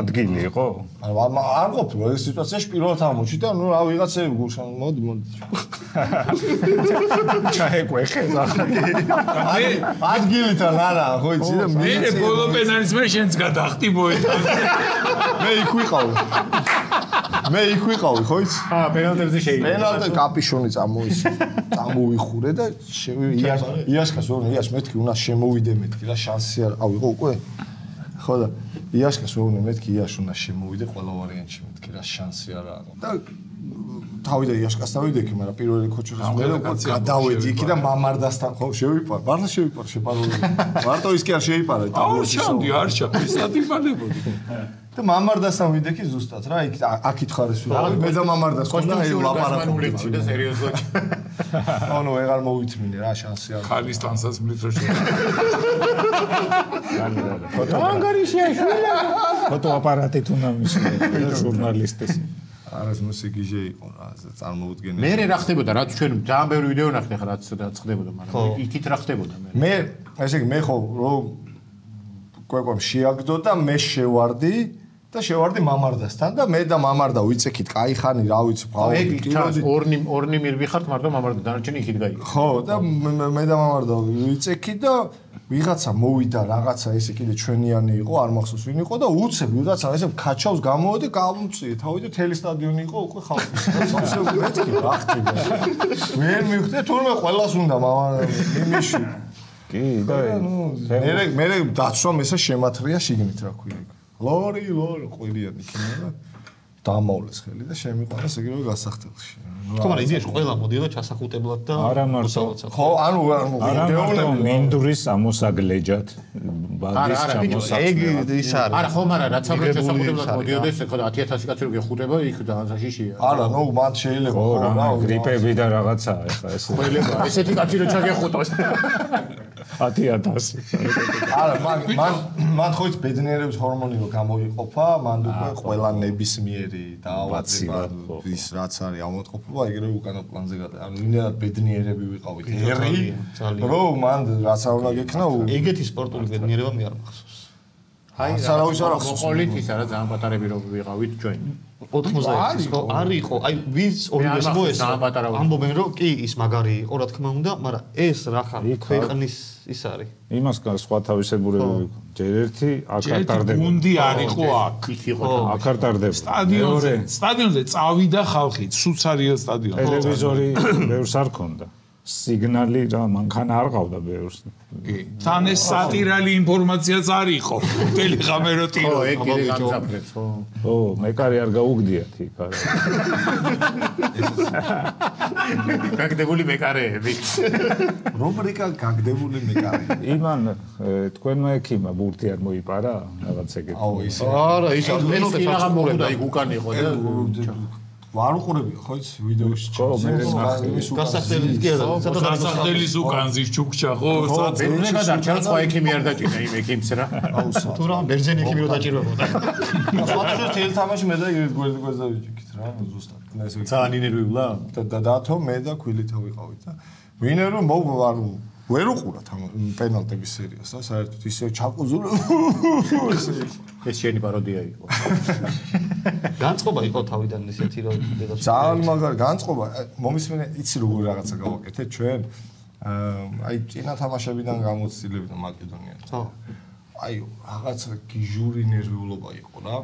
D: ადგილი იყო?
E: ამ- არ ყოფილა ეს სიტუაციაში პირველად აღმოჩნდა და ნუ რა ვიღაცები გულშან მოდი მოდი.
D: ჩაეკვეხე
B: მე
E: ადგილიდან არა ხო იცი და
B: მე
E: მე
B: ბოლო პენალის მე შენც გადახტი მოეთან
E: მე იქ ვიყავი მე იქ ვიყავი ხო იცი?
A: აა პენალტებზე შეიძლება.
E: პენალტი კაპიშონი წამოის წამოიხურე და შევი- ია- იაშკას ვორნი იაშ მეთქი უნდა შემოვიდე მეთქი რა შანსი არ ავიღო უკვე ხო და იაშკას ვორნი მეთქი იაშ უნდა შემოვიდე ყველა ვარიანტში მეთქი რა შანსი არ აქვს. და თავი და იაშკას დავიდექი მაგრამ პირველი ქოჩურის მე
B: გამხელა
E: უკვე
B: კაცი
E: გადავედი იქ და
B: შევიპარე.
E: მამარდასთან ხო შევიპარ მართლა შევიპარ შეპარული. მარტო ის კი არ შეიპარა
B: აუ
E: ტაბლოში
B: ჩამდი არ ჩამდი სადიმალებოდი
E: და მამარდასთან ვიდექი ზუსტად რა იქ აქით ხარეს ვიყავი მე და მამარდას ხონდა აი
A: ლაპარაკობდი და სერიოზულად.
E: ანუ ეგარ მოვითმინე რა შანსი არ
B: ხალის ტანსაცმლით რო შე
D: ფოტოაპარატით უნდა მისვლა ჟურნალისტის.
E: არის მუსიკიჟე იყო რა წარმოუდგენელი
A: მე რა ხდებოდა რაც ჩვენ ძალიან ბევრი ვიდეო ნახეთ ხა რაც რაც ხდებოდა მაგრამ იქით რა ხდებოდა მე?
E: მე ესე იგი მე ხო რომ კვეკვემ შეაგდო და მე შევარდი და შევარდი მამარდასთან და მე და მამარდა ვიწექით კაი ხანი რა ვიცი
A: ეგ
E: ფაული
A: იქ ჩანს ორნი ორნი მირვიხართ მარტო მამარდა დანარჩენი იქით გაიგო.
E: ხო და მე მე- მე და მამარდა ვიწექით და ვიღაცა მოვიდა რაღაცა ესე კიდე ჩვენიანი იყო არ მახსოვს ვინ იყო და უცებ ვიღაცა ესე კაჩავს გამოვიდა გამომწიე თავი და თელი სტადიონი იყო უკვე ხალხის სოციალ მეთქი რა ხდება ვერ მივხვდი თურმე ყველას უნდა მამა იმიში.
D: კი და
E: მე მე დაცვამ ესა შემათრია შიგნით რა ქვია. იქ. ლორი ლორი ყვირიანი იქნება და დამავლეს ხელი და შემიყვანეს ეგრევე გასახდელში.
C: ხო მაგრამ იდეაში ყველა მოდიოდა ჩასახუტებლად და
D: არა მარტო.
E: ხო, ანუ
D: მარტო
E: გეუბნები,
D: მინდურის ამოსაგლეჯად ბაგის
A: არა, ბიჭო,
C: ეგ ის არის.
A: არა ხომ არა რაც შესაძლებლად
C: ის არის,
A: მოდიოდეს ხო 10000 კაცი რო გეხუტება იქ და საშიშია
E: არა, ნუ მათ შეიძლება
D: ხო რა გრიპები და რაღაცაა ეხლა ეს
A: ყველება ესეთი კაცი რო ჩაგეხუტოს
D: 10000
E: არა, მან მან მან ხო ის ბედნიერების ჰორმონი რო გამოიყოფა, მან უკვე ყველა ნებისმიერი დაავადება ის რაც არის ავადმყოფობა, ეგრევე უკანა პლანზე გადა. ანუ იმენად ბედნიერები ვიყავით. ერი,
C: ძალიან.
E: რომ მან რაც არ უნდა გექნა,
C: ეგეთი სპორტული ბედნიერება მე არ მახსოვს
A: აი
E: სარავის არ ახსოვს.
A: მოყოლით ის არა ძალიან პატარები რო ვიყავით ჩვენ.
C: 91 ხო არ იყო აი
A: არ
C: ორივეს
A: ვარ.
C: ამბობენ რომ კი ის მაგარი იყო რა თქმა უნდა მაგრამ ეს რა
D: არ-
C: ქვეყნის ის არის.
D: იმას გა სხვა თავისებურები ვიქო ჯერ ერთი აქ არ ტარდება
B: გუნდი არ იყო აქ.
A: იქ იყო
D: აქ არ ტარდება
B: სტადიონზე სტადიონზე წავიდა ხალხი სუცარიელ სტადიონზე
D: ტელევიზორი ბევრს არ ქონდა სიგნალი რა მანქანა არ ყავდა ბევრს
B: კი. თან ეს სატირალი ინფორმაციაც არ იყო ტელეგამეროტი
A: ხო ეგ კიდე განსაფრებს ხო
D: ო მეკარი არ გაუგდიათ იქ არა
A: გაგდებული მეკარეები
E: რუბრიკა გაგდებული მეკარე.
D: იმან თქვენმა ექიმა ბურთი არ მოიპარა რაღაც ეგეთი
E: აუ ის
C: არა ის
A: ეს
C: მენოტეს
A: რაღაც
C: არ
A: მოგდა
C: მოხდა
A: იქ უკან იყო და
E: ვარ უყურებია ხო იცი ვიდეოში
D: ნახე.
C: გასახდელის კი არა, სადაც
B: გასახდელის უკან ზის ჩუქჩა ხო?
A: ბერძენი გადარჩა სხვა ექიმი არ დაჭირდა იმ ექიმს რა.
E: აუსა
C: თუ რა ბერძენი ექიმი რო დაჭირებოდა.
E: სხვადასხვა თელ თამაში მე და გვერდზე ვიჭიქით რა ზუსტად ეს
A: ძალიან ინერვიულა.
E: და და დათო მე და ქვილითა ვიყავით და ვინერო მოგ ანუ ვერ უყურათ ამ პენალტების სერიას და საერთოდ ისე ჩაკუზული
A: ეს შენი პაროდია იყო.
C: განწყობა იყო თავიდან ისეთი რომ დედას
E: ძალიან მაგარი განწყობა მომისმენე იცი როგორ რაღაცა გავაკეთეთ ჩვენ აი წინა თამაშებიდან გამოცდილებიდან მაკედონიაში
C: ხო.
E: აი რაღაცა გიჟური ნერვიულობა იყო რა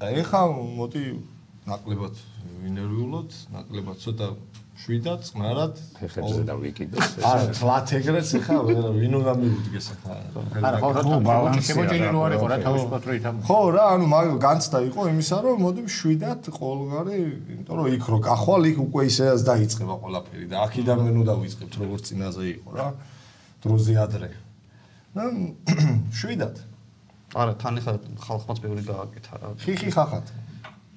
E: და ეხა მოდი ნაკლებად ვინერვიულოთ ნაკლებად ცოტა შვიდა წყნარად
D: ფეხებზე დავიკიდოს.
E: არა თლათ ეგრეც ეხა ვერ ვინ უნდა მივუდგეს ეხა
A: არა, ხო,
D: ხო, ბალანსი
A: შემოჭრილი
D: არა,
A: რო არ იყო რა
D: ხო.
A: თავისუფლად რო ითამ.
E: ხო რა ანუ მაგ განცდა იყო იმისა რომ მოდი შვიდათ ყოველგვარი იმიტომ რომ იქ რო კახვალ იქ უკვე ისეაც დაიწყება ყველაფერი და აქედან მე ნუ დავიწყებთ როგორც წინაზე იყო რა დროზე ადრე და შვიდათ
C: არა თან ახლა ხალხმაც ბევრი გააკეთა რა
E: ხიხი ხახათ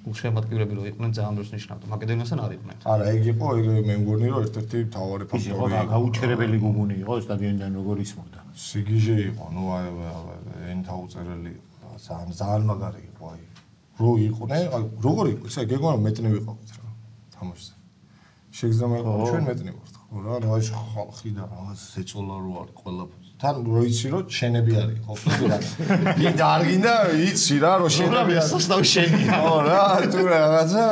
C: უშემატკივრები რო იყვნენ ძალიან დროს ნიშნავდა. მაკედონიასთან არ იყვნენ.
E: არა ეგ იყო ეგ მე მგონი რომ ერთ-ერთი მთავარი
A: ის იყო
E: ფაქტორი იყო
A: გაუჩერებელი გუგუნი იყო სტადიონიდან როგორ ისმოდა.
E: სიგიჟე იყო ნუ აი ენთა უწერელი ძალიან ძალიან მაგარი იყო აი რო იყვნენ აი როგორ იყო ესე გეგონა მეტნი ვიყავით რა თამაშზე. შეგზამა იყო ჩვენ მეტნი ვართ ხო რა რა ის ხალხი და რაღაც ზეწოლა რო არის ყველაფერს თან რო იცი რომ შენები არის ხო რა გინდა არ გინდა იცი რა რომ შენები არის
C: სასტავი შენი.
E: ხო რა თუ რაღაცა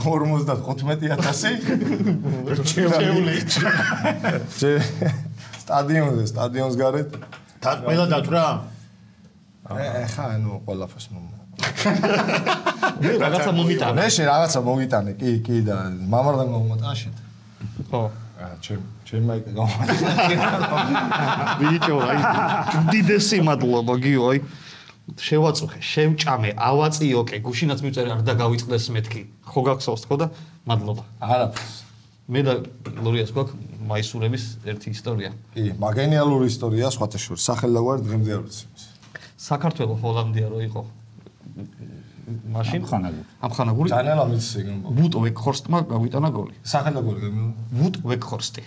E: 55000 რჩეული. სტადიონზე სტადიონს გარეთ.
A: და ყველა დათვრა?
E: ეხა ანუ ყველაფერს მომო.
C: რაღაცა მომიტანა
E: მე შე რაღაცა მოგიტანე. კი კი და მამარდან მომოტანშეთ
C: ხო.
E: აა ჩემ ჩემ მაიკა გამომატა
C: ვიჭო აი უდიდესი მადლობა გიო აი. შევაწუხე შევჭამე ავაწიოკე გუშინაც მივწერე არ დაგავიწყდეს მეთქი. ხო გახსოვს ხო და მადლობა.
E: არაფერს.
C: მე და ლორიას გვაქვს მაისურების ერთი ისტორია.
E: კი მაგენიალური ისტორია სხვათა შორის სახელდაგვარი დღემდე არ ვიცი.
C: საქართველოს ჰოლანდია რო იყო მაშინ?
D: ამხანაგური.
C: ამხანაგური?
E: ძალიან ამიცი ეგ
C: ვუტ ვეკჰორსტმა გაგვიტანა გოლი.
E: სახელდაგვარი გემო
C: ვუტ ვეკჰორსტი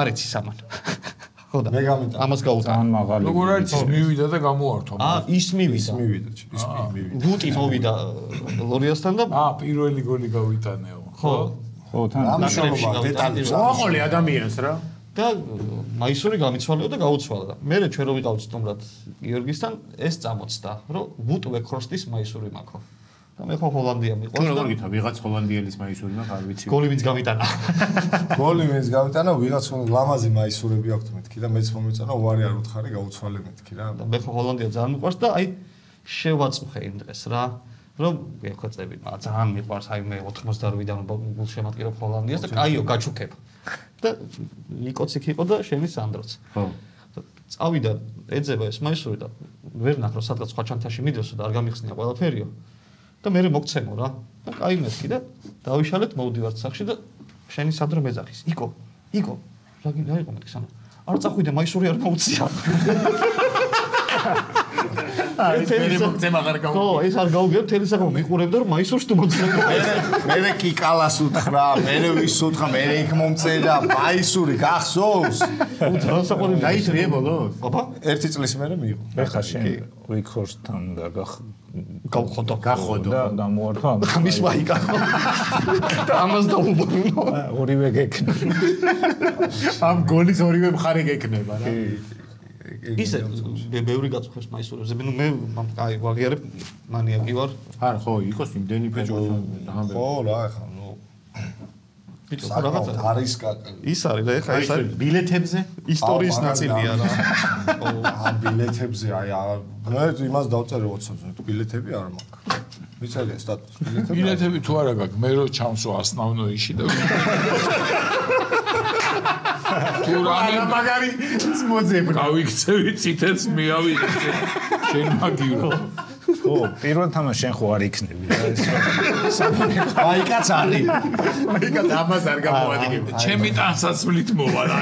C: არ იცი სამან. ხო და
E: მე გამიტანა.
C: ამას გაუტანა.
D: ძალიან მაღალი.
B: როგორ არის ის მივიდა და გამოართვა.
C: აა ის
E: ის
C: მივიდა
E: მივიდა ჩ- ის მივიდა.
C: ვუტი მოვიდა ლორიასთან და
B: აა პირველი გოლი გავიტანეო.
C: ხო.
D: ხო, თან
C: ნაკრებში
E: მნიშვნელობა
C: გავიტანე.
E: დეტალებს
A: მოაყოლე ადამიანს რა.
C: და მაისური გამიცვალეო და გაუცვალა და მე ჩვენ რო ვიყავთ სტუმრად გიორგისთან ეს წამოწდა რომ ვუტ ვეკჰორსტის მაისური მაქო და მე ხო ჰოლანდია
A: თუ
C: მიყვარს
A: როგორ
C: და
A: გითხა ვიღაც ჰოლანდიელის მაისური მაგ არ ვიცი.
C: გოლი ვინც გამიტანა
E: გოლი მეც გავიტანა ვიღაც ლამაზი მაისურები აქვს მეთქი და მეც მომეწონა უარი არ უთხარი გაუცვალე მეთქი რა
C: და მე ხო ჰოლანდია ძალიან მიყვარს და აი შევაწუხე იმ დღეს რა რომ გეხვეწები ძალიან მიყვარს აი მე 88-დან გულ შემატკირო ჰოლანდიას და კაიო გაჩუქებ და ნიკოც იქ იყო და შენი სანდროც
A: ხო.
C: და წავიდა ეძება ეს მაისური და ვერ ნახრო სადღაც სხვა ჩანთაში მიდოსო და არ გამიხსნია ყველაფერიო. და მე მოგცემო რა. და კაი მეთქი და დავიშალეთ მოვდივართ სახში და შენი სადრო მეძახის. იკო იკო რა გინდა იყო მეთქი სანამ არ წახვიდე მაისური არ მოუწია
A: მე მოგცემ აღარ გაუ.
C: ხო ეს არ გავგებ თელი საკმო მიყურებდა რომ მაისურს თუ მოწევო
E: მე მე კი კალას უთხრა მე ვის უთხრა მე იქ მომწერა მაისური გახსოვს.
C: ძალიან საყვარელი
A: დაიჭრიე ბოლოს?
C: აბა?
E: ერთი წლის მერე მიიღო.
D: ეხა შენ ვიქორსთან და გახ
C: გავხოდო.
A: გახოდო.
D: და დამოართვა
C: მის მაიკა. და ამას დაუბორო
D: ორივე გეკნა.
A: ამ გოლის ორივე მხარე გეკნება რა.
C: ისე მე ბევრი გაწუხებს მაისურებზე ნუ მე აი ვაღიარებ მანიაკი ვარ
A: არა ხო იყოს იმდენი ძალიან
E: ხო რა ეხა ნუ. საკმაოდ
C: რაღაცა
E: არის კაკა
C: ის არის და ეხა ეს არის
A: ბილეთებზე?
C: ისტორიის ნაწილია რა.
E: ა ბილეთებზე აი ა- მე იმას დავწერე 20-ზე ბილეთები არ მაქვს მიწერია სტატუსი ბილეთები
B: ბილეთები თუ არა გაქვს, მე რო ჩამსო ასნავნოიში და თუ რამე
A: მაგარი მოძებნა.
B: გავიქცევი ციტეს მიავიდე შენ მაგირო.
D: ხო, პირველ თამაშს შენ ხო არ იქნები რა ეს.
E: აი კაც არის
A: მაგა ამას არ გამოადგება.
B: ჩემი ტანსაცმლით მოვა რა.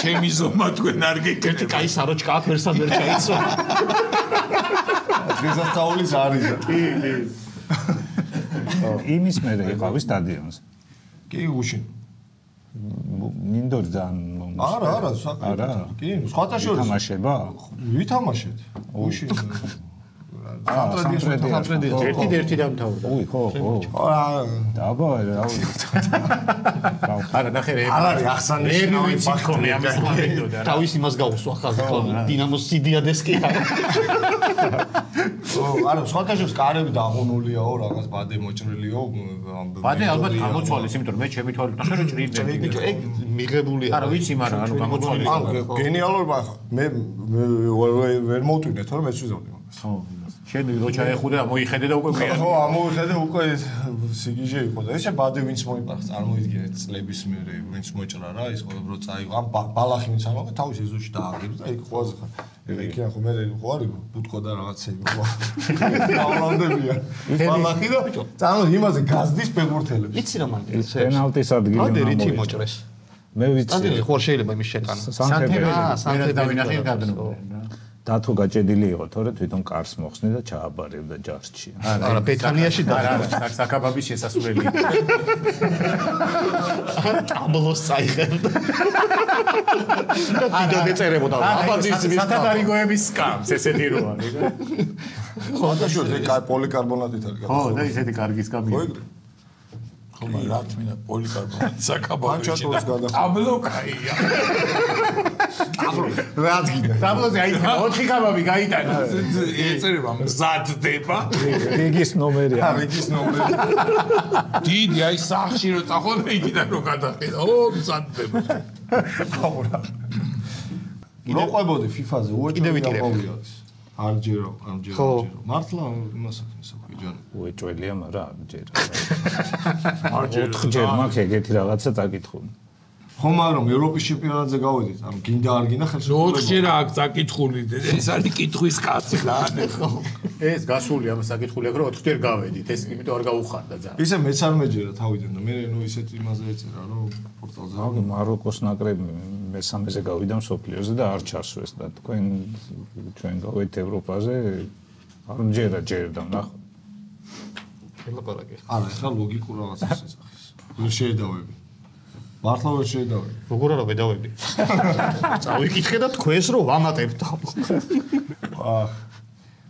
B: ჩემი ზომა თქვენ არ გეკეთეთ.
C: კაი საროჩკა ფერსად ვერ ჩაიცვა
E: დღესასწაულის არის
A: კი, კი.
D: იმის მერე იყავი სტადიონზე.
E: კი უშინ.
D: მინდორ ძალიან
E: არა, არა,
D: არა.
E: კი, სხვათა შორის.
D: თამაშება?
E: ვითამაშეთ. უშინ.
D: სამტრედიაში
C: სამტრედიაში.
A: ერთი და ერთი დამთავრდა.
D: უი, ხო, ხო. დაბა, რავი.
A: არა, ნახე რე.
E: არ არის ახსანიშნავი
A: მიქონე ამის მომენტოდა რა.
C: თავის იმას გაუსვა ხალხი დინამოს სიდიადეს კი არა
E: ო, არა, სხვათა შორის კარები დაღუნულიაო, რაღაც ბადე მოჭრილიო.
A: ბადე ალბათ გამოცვალეს, იმიტომ რომ მე ჩემი თვალით ნახე რომ
C: ბიჭო ეგ მიღებული
A: არა, ვიცი, მაგრამ ანუ გამოცვალეს.
E: ბახა. მე მე ვერ- ვერ მოვტვინე, თორემ მეც ვიზავდი მაგას.
A: ხო, შენ რო ჩაეხუდე და მოიხედე და უკვე გვიან.
E: ხო, ამოიხედე უკვე სიგიჟე იყო და ესე ბადე ვინც მოიპარხ, წარმოიდგინეთ წლების მერე ვინც მოჭრა რა, ის ყველა რო წაიღო, ამ ბა- ბალახი ვინც ამოყე, თავის ეზოში დააგებს და იქ ყველაზე ხარ. ეგ იქ ხო მე ხო არის ბუტკო და რაღაცები ხო. დავრანდებია. ბალახი და წამო იმაზე გაზდის ფეგურთელებს.
C: იცი რა მანდ
D: ის პენალტის ადგილი
C: მანდ რითი მოჭრეს
D: მე ვიცი.
C: სტადიონი ხო შეიძლება იმის შეტანა
D: სანთებელი.
C: აა,
A: მე
C: სანთებელი
A: დავინახე
C: რაღაცა,
A: რა.
D: დათო გაჭედილი იყო, თორე თვითონ კარს მოხსნი და ჩააბარებდა ჯარში.
C: არა ბეთანიაში და
A: არა, არა, საკაბაბის შესასვლელი.
C: ტაბლოს წაიღებდა და დიდო ეწერებოდა აბაძის მის
A: სათადარიგოების სკამს ესეთი რო არის
E: ხოდა შორს ეგ პოლიკარბონატით არის.
A: ხო, და ისეთი კარგი სკამია.
E: ხო ეგრე.
B: ხო, მაგრამ რა თქმა უნდა, პოლიკარბონატი საკაბავი.
E: პანჩატოს გადახდა.
B: აბლო კაია.
E: რა ადგინა.
A: დაბლოზე აიტანა 4 კაბაბი გაიტანა.
B: ეწერება მზადდება.
D: რიგის ნომერია.
E: რიგის ნომერი.
B: დიდი აი სახში რო წახო და იქიდან რო გადახედა. ო, მზადდება.
E: აურა. მოყვებოდი FIFA-ზე, უეჭვი
C: კიდე ვიკირებ.
E: გამოვიდეს. არ ჯერო, არ ჯერო, არ ჯერო. მართლა იმას აქვს ხიჯან.
D: უეჭველია, მაგრამ ჯერ.
B: არ ჯერ.
D: 4 ჯერ მაქვს ეგეთი რაღაცა წაკითხული.
E: ხო, მაგრამ ევროპის ჩემპიონატზე გავედით, ამ გინდა არ გინდა ხელშეკრულება.
B: ოთხჯერ აქვს წაკითხული. ეს არის კითხვის კაცი რა. ხო.
A: ეს გასული ამ საკითხული აქვს რომ 4 ჯერ გავედით. ეს იმიტომ არ გაუხარდა ძალიან.
E: ისე მეც არ მეჯერა თავიდან და მე ნუ ისეთ იმაზე ეწერა, რომ პორტალზე.
D: აგი მაროკოს ნაკრები მესამეზე გავიდა მსოფლიოზე და არ ჩასვეს და თქვენ ჩვენ გავედით ევროპაზე არ მჯერა ჯერდა ნახო.
C: ელაპარაკე
E: არა, ეხლა ლოგიკურ რაღაცას ეძახის. ვერ შეედავები. მართლა ვერ შეედავები.
C: როგორ არა ვედავები წავიკითხე და თქვენს რომ ვამატებთ
E: აჰ.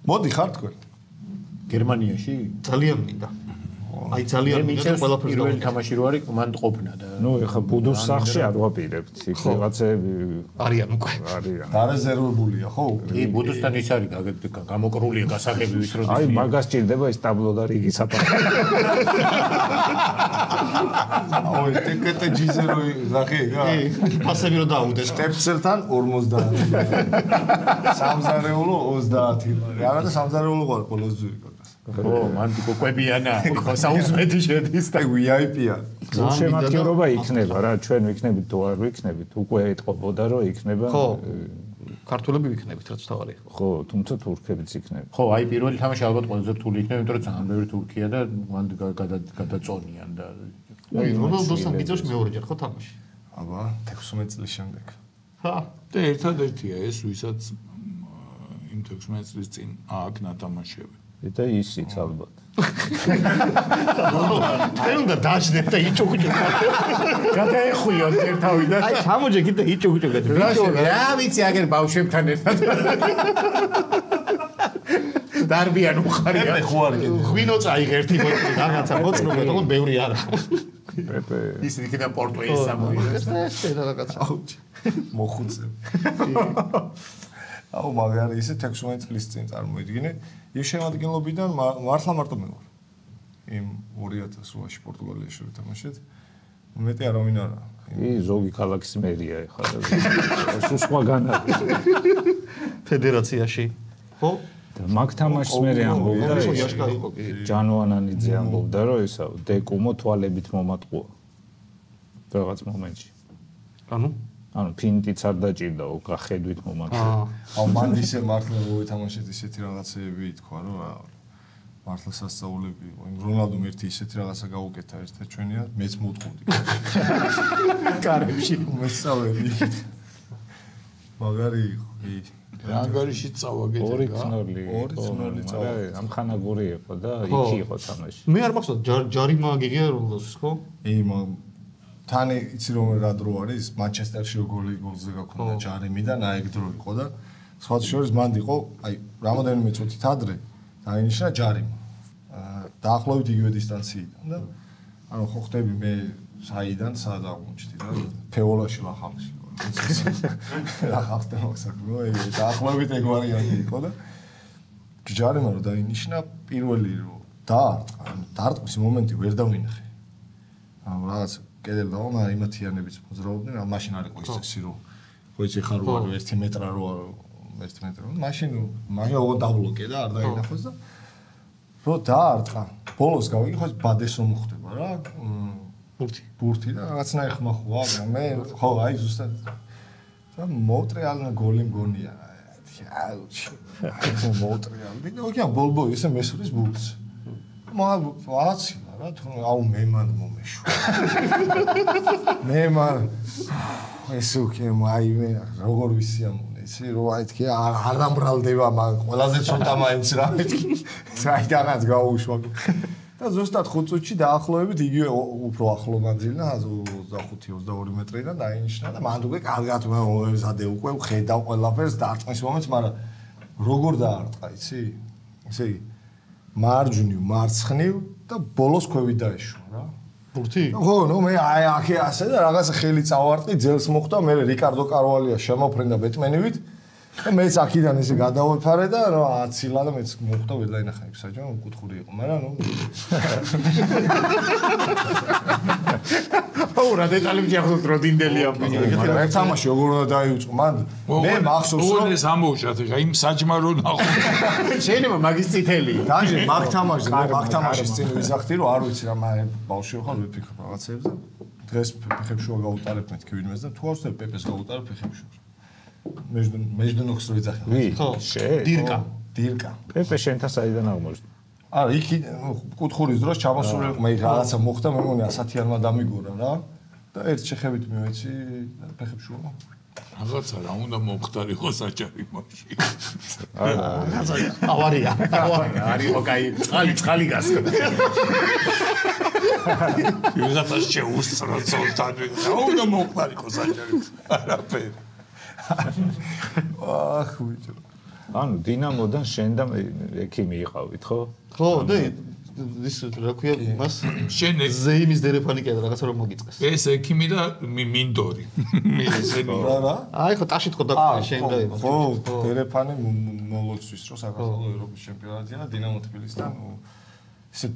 E: მოდი ხარ თქვენ.
A: გერმანიაში
C: ძალიან მინდა აი ძალიან და
A: მიწევს
C: ყველაფერს
A: პირველი
C: დავიკითხე
A: თამაში რო არის მან ყოფნა და
D: ნუ ეხა ბუდუს სახში არ ვაპირებთ. იქ რაღაცები
C: არიან უკვე
D: არიან.
E: დარეზერვებულია, ხო?
A: კი ბუდუსთან ის არის გამოკრულია გასაგები ვის როდის
D: აი მაგას ჭირდება ის ტაბლო და რიგი საფარო.
E: აუ, ტეკეტე ჯიზე რო ნახე რა.
C: ფასები რომ დაუდეს
E: სტეპსელთან 50. სამზარეულო 30. რაღაცა სამზარეულო ყოველს ძვირი კაკას.
A: ხო მან კვებიანა ხო საუზმეთი შედის და
E: VIP-ა.
D: შემატკივრობა იქნება რა, ჩვენ ვიქნებით თუ არ ვიქნებით, უკვე ეთყობოდა რომ იქნება.
C: ხო ქართულები ვიქნებით რაც თავარი
D: ხო, თუმცა თურქებიც იქნება.
A: ხო აი პირველი თამაში ალბათ ყველაზე რთული იქნება იმიტომ რომ ძალიან ბევრი თურქია და მან გა- გადა- გადაწონიან და
C: აი რონალდოსთან გიწევს მეორეჯერ ხო თამაში
E: აბა 16 წლის შემდეგ.
C: ჰა
B: და ერთადერთია ეს, ვისაც იმ 16 წლის წინ აქ ნათამაშები.
D: და ისიც ალბათ.
C: თქვენ უნდა დაждდეთ და იჭუგჭუგდეთ
A: გადაეხვიოთ ერთავიდან
C: აი ჩამოჯექით და იჭუგჭუგდეთ ბიჭო.
A: რა ვიცი აგერ ბავშვებთან ერთად. დარბიან უხარია.
E: ხო არ გინდა.
C: ღვინო წაიღე ერთი ბოთლი რაღაცა მოწნობე თქო ბევრი არა.
D: პეპე
A: ის იქნება პორტუელის სამოიღეს
C: ეს ეს რაღაცა.
E: აუჩი. აუ მაგარი ისე 16 წლის წინ წარმოიდგინე. იმ შემადგენლობიდან მა- მართლა მარტო მე ვარ. იმ 2008-ში პორტუგალიაში ვეთამაშეთ. მეტი არავინ არა.
D: ი ზოგი ქალაქის მერია ეხლა. სულ სხვაგან არის.
C: ფედერაციაში ხო
D: და მაგ თამაშს მე ამბობდა ის
C: იაშკა იყო კი.
D: ჯანუანანიძე ამბობდა რომ ისა დეკუმო თვალებით მომატყუა. რაღაც მომენტში.
C: ანუ
D: ანუ ფინტიც არ დაჭირდაო, გახედვით მომატყუა.
C: აა
E: აუ მან ისე მართლა მოვეთამაშეთ ისეთი რაღაცეები თქვა რომ რა მართლა სასწაულები იყო. იმ რონალდომ ერთი ისეთი რაღაცა გაუკეთა ერთად ჩვენია, მეც მოვტყუდი.
A: კარებში
E: მესწავლები. მაგარი იყო. კი.
B: რა ანგარიში წავაგეთ
D: ორი
B: რა
D: წნოლი
E: ორი
D: იყო,
E: წნოლი
D: მაგრამ
E: წავაგეთ.
D: ამ ხანაგური იყო და იქი იყო თამაში
C: მე არ მახსოვს ჯარ- ჯარიმა გიგია როლოს ხო?
E: იმ თან იცი რომ რა დრო არის მანჩესტერში გოლი გოლზე გაქონდა ჯარიმი და ნაიგ დრო იყო და სხვა შორის მანდ იყო აი რამოდენიმე წუთით ადრე დაინიშნა ჯარიმა აა, დაახლოებით იგივე დისტანციიდან და ანუ ხო ხდები მე საიდან სად აღმოჩნდი რა ფეოლაში ლახალში რა ხახტე მოხსაქმე აი დაახლოებით ეგ ვარიანტი იყო და ჯარიმა რომ დაინიშნა პირველი რომ დაარტყა ანუ დაარტყმის მომენტი ვერ დავინახე. ანუ რაღაც კედელ დაუნა იმათიანებიც მოძრაობდნენ ან მაშინ არ იყო ის წესი რომ ხო იცი ხარ რო არის 1 მეტრა რო არის 1 მეტრი რომ მაშინ მაშინ ოღონდ დაბლოკე და არ დაინახოს და რო დაარტყა ბოლოს გავიგე ხო ეს ბადესო მოხდება რა
C: ბურთი.
E: ბურთი და რაღაცნაირ ხმახოა მე ხო აი ზუსტად და მოტრეალნა გოლი მგონია აუჩი აი მოტრეალი და ოქია ბოლბო ესე მესურის ბურთს. მაგ ვაცი რა თუ აუ მე მან მომეშვა მე მან ეს უკვე აი მე როგორ ვისიამოვნე იცი რომ აი თქვი არ არ ამბრალდება მაგ ყველაზე ცოტა მაინც რა. აი რაღაც გაუშვა. და ზუსტად 5 წუთში დაახლოებით იგივე უფრო ახლო მანძილი და 25-22 მეტრიდან დაინიშნა და მანდ უკვე კარგად მე მომეზადე უკვე ხედავ ყველაფერს დაარტყმის მომენტს მაგრამ როგორ დაარტყა იცი? ესე იგი მარჯვნივ მარცხნივ და ბოლოს ქვევით დაეშვა რა
C: ბურთი?
E: ხო, ნუ მე აი აქე ასე და რაღაც ხელი წავარტყი, ძელს მოხვდა, მე რიკარდო კარვალია შემოფრენდა ბეტმენივით. მეც აქიდან ესე გადავეფარე და რა აცილა და მეც მოხვდა იქ საჯო, კუთხური იყო, მაგრამ ნუ
A: აუ რა დეტალები ახლა დროდინდელია
E: მე თამაში როგორ უნდა დაიუწყო მან მე მახსოვს რომ
B: ეს ამოუშვათ ხა იმ საჯმარო ნახო.
A: შეიძლება მაგის წითელი.
E: დაჟე მაგ თამაშზე მე მაგ თამაშის წინ ვიზახდი რომ არ ვიცი რა მე ბავშვი ვახარ ვიფიქრ რაღაცებზე. დღეს ფეხებშუა გაუტარებ მეთქი ვინმეს და თუ არ ვსწრებ პეპეს გაუტარებ ფეხებშუა მეჯდუნ მეჯდუნოქს რო ვიძახე
D: ვი
C: ხო.
D: შე
C: დირკა.
E: დირკა
D: პეპე შენთან საიდან აღმოჩნდა
E: არა იქ კუთხურის დროს ჩამოსული იყო მე რაღაცა მოხდა მე მგონი ასათიანმა დამიგორა რა და ერთ შეხებით მივეცი ფეხებშუა
B: რაღაცა რა უნდა მომხდარიყო საჯარიმოში
C: ავარია.
A: არისო кай წყალი წყალი გასკდა
B: ვიღაცა შეუსწრო ცოლთან რა უნდა მომხდარიყო საჯარიმოში არაფერი
E: აх ბიჭო
D: ანუ დინამოდან შენ და ექიმი იყავით ხო?
C: ხო, და ის რა ქვია მას
B: შენ
C: ზეიმის დერეფანი კიდე რაღაცა რომ მოგიწეს.
B: ეს ექიმი და მი- მინდორი. ესენი
E: რა რა?
C: აი ხო ტაში თქო და შენ და იმას.
E: ხო დერეფანი მოლოცვის რო საქართველოს ევროპის ჩემპიონატია და დინამო თბილისთან ნუ ესე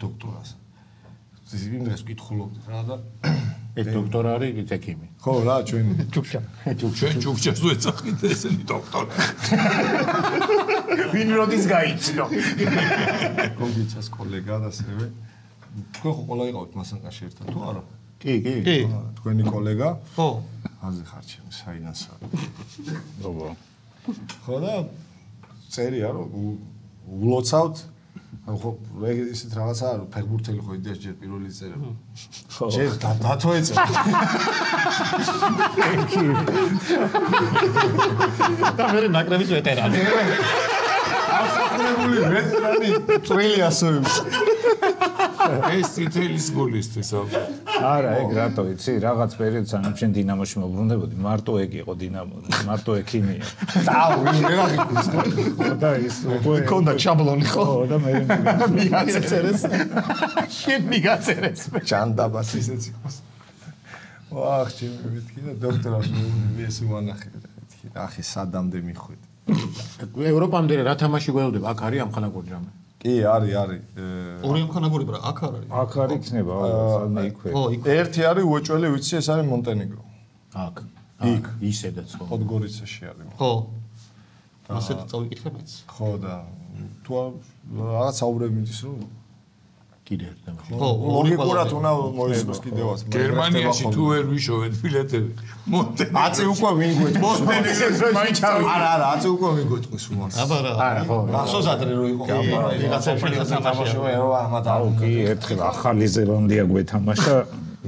E: დოქტორას იმ დღეს ვკითხულობდი რა და
A: ეს დოქტორ არის ის ექიმი
E: ხო რა ჩვენი
C: ჩუქჩა.
B: ჩვენ ჩუქჩას ვეცახით ესენი დოქტორი
A: ვინ როდის გაიცნო?
E: გოგიცას კოლეგა და ასევე თქვენ ხო ყველა იყავით მასანკაში ერთად თუ არა?
A: კი კი.
C: კი.
E: თქვენი კოლეგა?
C: ხო.
E: აზე ხარ ჩემი საიდან სა
D: როგორ
E: ხო და წერია რომ უ- ულოცავთ ხო ეგ ისეთ რაღაცა რომ ფეხბურთელი ხო იდეაში ჯერ პირველი წერა
D: ხო.
E: ჯერ და- დათო ეწერა
C: და მე ნაკრების ვეტერანი.
E: ასახულებული ვეტერანი წვრილი ასოებს
B: ეს წითელის გოლისთვის ალბათ
D: არა ეგ რატო იცი? რაღაც პერიოდს ანუ შენ დინამოში მოbrunდებოდი მარტო ეგ იყო დინამო მარტო ექიმია.
E: დაუ ვინ რა გიქნის
D: და ის უკვე
C: კონდა ჩაბლონი ხო?
D: ხო და მე
C: მიაწერეს.
A: შენ მიგაწერეს
E: ჯანდაბას ისეც იყოს. ვახ ჩემი მეთქი და დოქტორას მე ეს უანახე ახი სადამდე მიხვედი
A: ევროპამდე რა თამაში გველდება? აქ არის ამ ხანაგური ჯამე
E: კი არის არის
C: ორი ამხანაგური ბრა აქ არ არის.
D: აქ არ იქნება სადმე იქვე
C: ხო, იქ
E: ერთი არის უეჭველი ვიცი ეს არის მონტენეგრო
A: აქ იქ ისედაც ხო
E: პოდგორიცაში არის
C: ხო. ასეთ წავიკითხე მეც.
E: ხო და თუ რაღაც საუბრები მიდის რომ
A: კიდე ერთ თამაში
C: ხო,
E: ლოგიკურად უნდა მოისმოს კიდევაც
B: გერმანიაში თუ ვერ ვიშოვეთ ბილეთები. მონტენეგრო
E: აწი უკვე ვინ გვეთქვის
B: მონტენეგროს მაინც
E: არა არა აწი უკვე ვინ გვეთქვის უმას
C: აბა რა.
A: არა ხო
E: მახსოვს ადრე რო იყო
C: ვიღაცებში
E: ვიღაცა
C: თამაშია.
E: თამაშია რა ამათ
D: აუ კი ერთხელ ახალი ზელანდია გვეთამაშა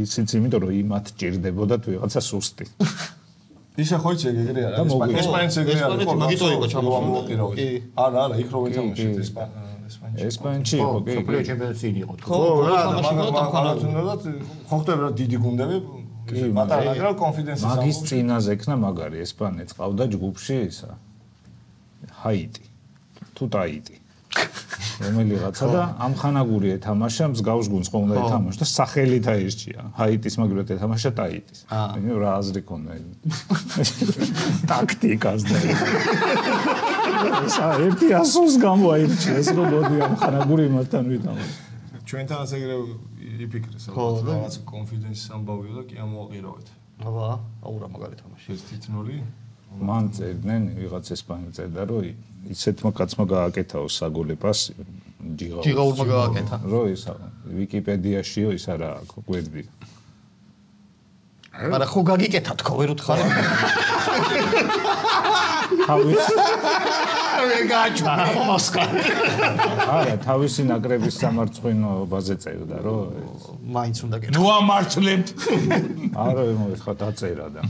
D: ისიც იმიტომ რომ იმათ ჭირდებოდათ ვიღაცა სუსტი.
E: ისე ხო იცი ეგრე არა
D: მოგვი-
E: ესპანეთს ეგრე არა
C: ესპანეთი მაგითო იყო ჩამოშლილი.
E: ჩამოყირავით
C: კი.
E: არა არა იქ რო ვეთამაშეთ
D: კი.
E: ესპანეთში
A: ხო,
D: იყო კი
A: სოფლიო ჩემპიონატში წინ იყო
C: ხო,
E: ხო რა უნდათ ხო ხდება რა დიდი გუნდები
D: კი, მე-
E: მაგრამ კონფიდენსი
D: მაგის წინაზე ექნა მაგარი ესპანეთს ყავდა ჯგუფში ისა ჰაიტი თუ ტაიტი. რომელიღაცა და ამხანაგური ეთამაშა მსგავს გუნდს ყო უნდა ეთამაშა და სახელით აირჩია ჰაიტის მაგრამ ეთამაშა ტაიტის. ანუ რა აზრი ქონდა ტაქტიკას და ერთი ასოს გამოაირჩია ეს რომ მოდი ამხანაგური მასთან ვითამაშა
E: ჩვენთანაც ეგრე იფიქრეს ალბათ რაღაც კონფიდენსის ამბავია და კი ამოაყირავეთ
C: აბა აურა მაგარი თამაში
E: ეს თითნული
D: მან წერდნენ ვიღაც ესპანელ წერდა რომ ისეთმა კაცმა გააკეთაო საგოლე პასი ჯიღაურს
C: ჯიღაურმა გააკეთა.
D: რო ისა ვიკიპედიაშიო ის არა აქვს გვერდი.
C: მაგრამ ხო გაგიკეთა თქო ვერ უთხარ
D: თავის
C: ვერ გააჩვა მოსკა
D: არა თავისი ნაკრების სამარცხვინოობაზე წერდა რომ
C: მაინც უნდა გეკეთა
B: ნუ ამართლებ
D: არა მოიხა დაწერა და.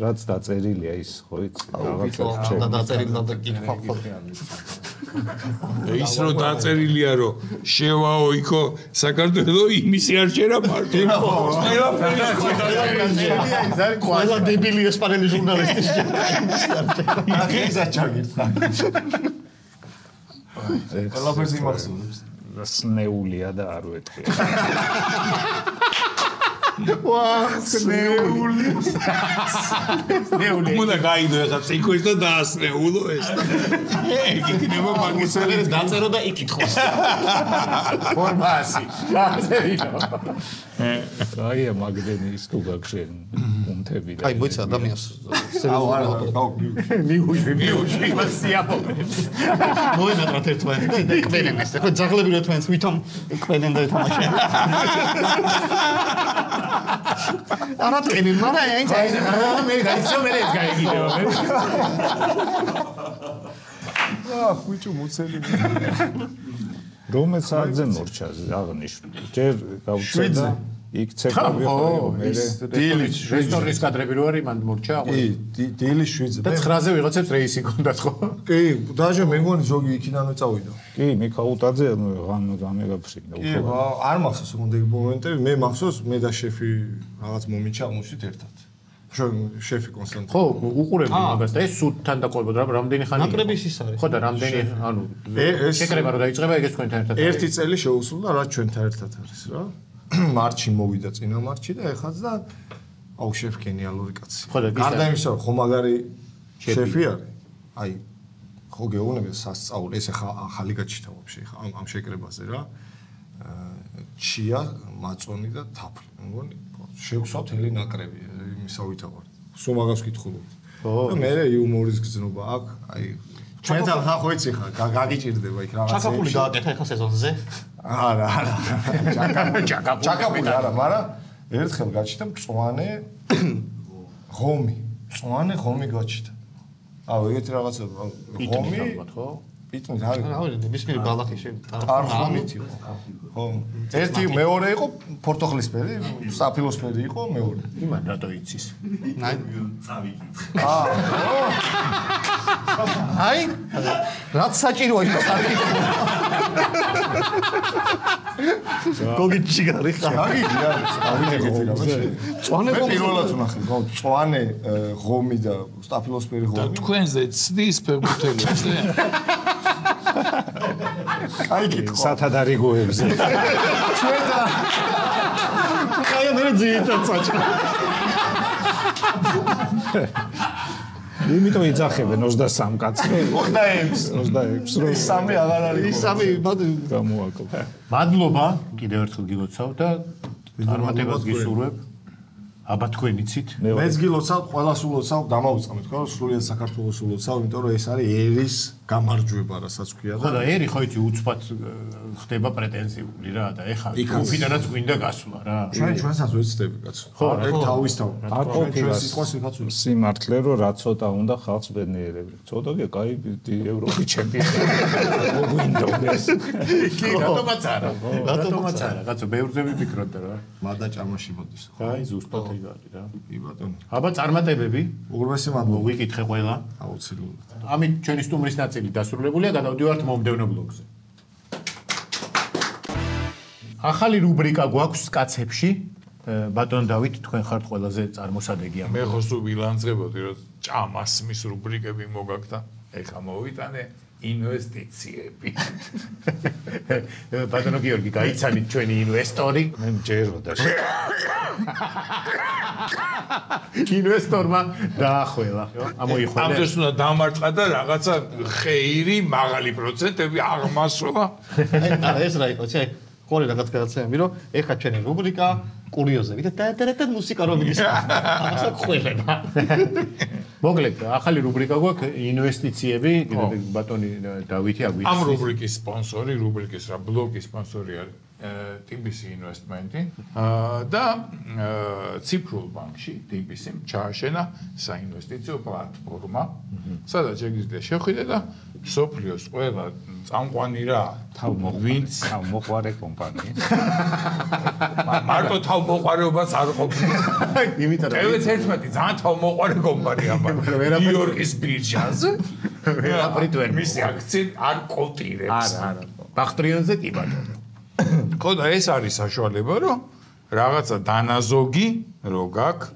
D: რაც დაწერილია ის ხო იცი რაღაცა
C: და
D: რჩება
C: დაწერილი და კითხვა ხო
B: ის რო დაწერილია რომ შევაო იქო საქართველო იმისი არ შეერა მარტო
C: ყველა დებილი ესპანელი ჟურნალისტი
E: ახლა ჩაგირდა ყველაფერს იმახსოვრებს
D: სნეულია და არ ვეთქე
B: უნდა გაიდო ეხა ციკვის და დაასნეულო ეს. ეგ იქნება მაგის
C: დაწერო და იკითხოს.
A: ფორმასი. გაწერილო.
D: აია მაგდენის თუ გაგშენ უმთები და
C: აი მოიცა ადამიანს.
E: აუ არა
C: სერიოზულად
E: გაუ
A: მიუშვი, მიუშვი მას სიამოვნებს.
C: მოენატრათ ერთმანეთს და ეკბენენ ეს. ხო ძაღლები რა თქვენს ვითომ ეკბენენ და ეთამაშენ არა თქვენი მაგრამ აი
A: აი, რა მე გაიცო მე ეს გაიგიდეო მე.
E: აა ხუჭუ მოცელი
D: რომელ საათზე მორჩა აღნიშნული ჯერ გავწე და იქ ცეკვები
A: ხო
D: მე
A: ის
E: დილის
A: რესტორნის კადრები რო არის, მან მორჩა.
E: კი დი- დილის 7-ზე
A: და 9-ზე ვიღაცებს რეისი ჰქონდათ ხო?
E: კი დაჟე მე მგონი ზოგი იქიდანვე წავიდა
D: კი მიქაუტაძე ღამ გამეგაფრინდა
E: კი
D: უფრო
E: ა- არ მახსოვს ეგ მომენტები მე მახსოვს მე და შეფი რაღაც მომენტში აღმოჩით ერთად შენ შეფი კონსტანტინე
A: ხო, უყურებდი მაგას და ეს სუდთან დაყვებოდა რა, რამდენი ხანი. იყო?
C: ნაკრების ის არის.
A: ხო და რამდენი, ანუ
E: ეს-
A: შეკრება რო დაიწყება, ეგეც თქვენთან ერთად.
E: ერთი წელი შეუსრულდა რა ჩვენთან ერთად არის რა მარჩი მოვიდა წინა მარჩი და ეხაც და აუ შეფ გენიალური კაცი
A: ხო და
E: გარდა იმისა რომ ხო მაგარი
A: შეფი.
E: არის აი ხო გეუბნები სასწაული ეს ახლა ახალი გაჩითა ვაფშე ხა ამ ამ შეკრებაზე რა აა, ჩია მაწონი და თაფლი მე მგონი შევსვათ ელი ნაკრები იმისავით აღარ სულ მაგას ვკითხულობთ
A: ხო.
E: და მე იუმორის გზნობა აქვს აი ჩვენ თან ხა ხოიცი ხა გაგიჭირდება იქ რაღაცა
C: ჩაკაპული გააკეთა ახლა სეზონზე?
E: არა არა ჩაკაპული ჩაკაპული არა მაგრამ ერთხელ გაჩნდა მწوانه ღომი მწوانه ღომი გაჩნდა. აუ ეგეთი რაღაცა ღომი
A: ხო?
E: ბიჭო, რავი.
C: რავი, ბისმირი ბალახი
E: შეიძლება. არხამით იყო. ხო. ერთი მეორე იყო პორტოხლისფერი, საფილოსფერი იყო მეორე.
A: იმან რატო იცის?
C: აი, წავიკითხე. აა. აი, რაც საჭიროა იყო საკითხი. გოგიჩი გარი
E: ხარ. აგიდი რა, ავიღე რაღაცა.
C: წვანე
E: მე პირველად ვნახე, ხო, წვანე ღომი და სტაფილოსფერი ღომი.
B: და თქვენზე ცდის ფეგმუთელი, ესე?
E: აი კითხვა
D: სათადარი გოებზე
C: აი მე ძირითად საჭირო
D: იმიტომ იძახებენ 23 კაცი
E: 26
D: 26 რო
E: ის სამი აღარ არის
C: ის სამი მოდ
D: გამოაკლა
A: მადლობა კიდევ ერთხელ გილოცავ და წარმატებას გისურვებ. აბა თქვენ იცით?
E: მეც გილოცავ, ყველას ულოცავ, დამაუწყამით, ხო, სრულიად საქართველოს ულოცავ, იმიტომ რომ ეს არის ერის გამარჯვება რასაც ქვია
A: ხო
E: და
A: და ერი ხო იცი უცბად э, ხდება პრეტენზიული რა და ეხა ჯგუფიდანაც გვინდა გასვლა რა.
E: ჩვენ ჩვენსაც ვეცდები კაცო.
A: ხო,
E: ეგ
A: ხო.
E: თავის თავ
D: არ ყოფილა
E: სიტყვას ვიღაც უ
D: სიმართლე რომ რა ცოტა უნდა ხალხს ბედნიერები. ცოტა კი კაი ევროპის ჩემპიონი. მოგვინდოდეს.
A: კი რატომაც არა? რატომაც არა? კაცო ბევრზე ვიფიქროთ რა.
E: მადა ჭამაში მოდის
A: აი ზუსტად ეგ არის რა.
E: კი ბატონო.
A: აბა წარმატებები.
E: უღრმესი მადლობა.
A: მოვიკითხე ყველა.
E: აუცილებლად.
A: ამით ჩვენი სტუმრის ნაწილი დასრულებულია გადავდივართ მომდევნო ბლოგზე. ახალი რუბრიკა გვაქვს კაცებში. ბატონ დავით თქვენ ხართ ყველაზე წარმოსადეგი ამ
B: მე ხო სულ ვილანძღებოდი რომ ჭამასმის რუბრიკები მოგაგდა ეხა მოვიტანე ინვესტიციები.
A: ბატონო გიორგი გაიცანით ჩვენი ინვესტორი?
D: მე მჯეროდა.
A: ინვესტორმა დაახველა ამოიხველა.
B: ამდენს უნდა დამარცხა და რაღაცა ხეირი მაღალი პროცენტები აღმასვა
C: არა ეს რა იყო ცე ყოლი რაღაც გადაცემები რომ ეხა ჩვენი რუბრიკა კურიოზები და და და მუსიკა რომ ის ამასა ხველება
A: მოკლედ ახალი რუბრიკა გვაქვს ინვესტიციები ბატონი დავითი
B: ამ
A: აგვიცხეს
B: რუბრიკის სპონსორი, რუბრიკის რა ბლოგის სპონსორი არის TBC ინვესტმენტი. აა, და აა, ციფრულ ბანკში TBC ჩააშენა საინვესტიციო პლატფორმა, სადაც შეგიძლია შეხვიდე და სოფლიოს ყველა წამყვანი რა.
D: თავ
B: ვინც
D: თავ მოყარე კომპანია.
B: მა- მარტო თავმოყარეობას არ ყოფილა.
A: იმიტომ რომ
B: TV11 ძალიან თავმოყარე კომპანია მაგრამ ნიუ-იორკის ბირჟაზე.
A: ვერაფრით ვერ
B: მისი აქციები არ კოტირებს.
A: არა არა ბახტრიონზე კი ბატონო.
B: ხო და ეს არის საშუალება რომ რაღაცა დანაზოგი რო გაქვს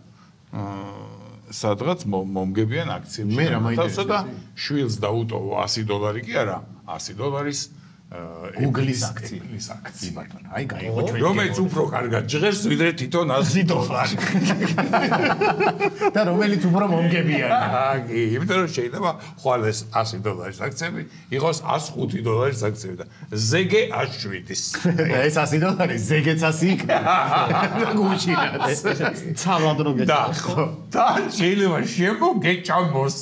B: სადღაც მო- მომგებიან აქციებში
A: მე რა
B: შემოთავსო და
A: მაინტერესებს,
B: შვილს დაუტოვო 100 დოლარი კი არა Asi si
A: Google-ის აქცია.
B: Apple-ის აქცია
A: ბატონო აი გაიღო ჩვენი
B: რომელიც უფრო კარგად ჟღერს ვიდრე თვითონ 100 დოლარი
A: და რომელიც უფრო მომგებიანი
B: აგი, იმიტომ რომ შეიძლება ხვალ ეს 100 დოლარის აქციები იყოს 105 დოლარის აქციები და ზეგე 107-ის.
A: და ეს 100 დოლარი ზეგეც 100 იქნება და გუშინაც
C: ცალად რო
B: და
C: გეჭა
B: და შეიძლება შემოგეჭამოს.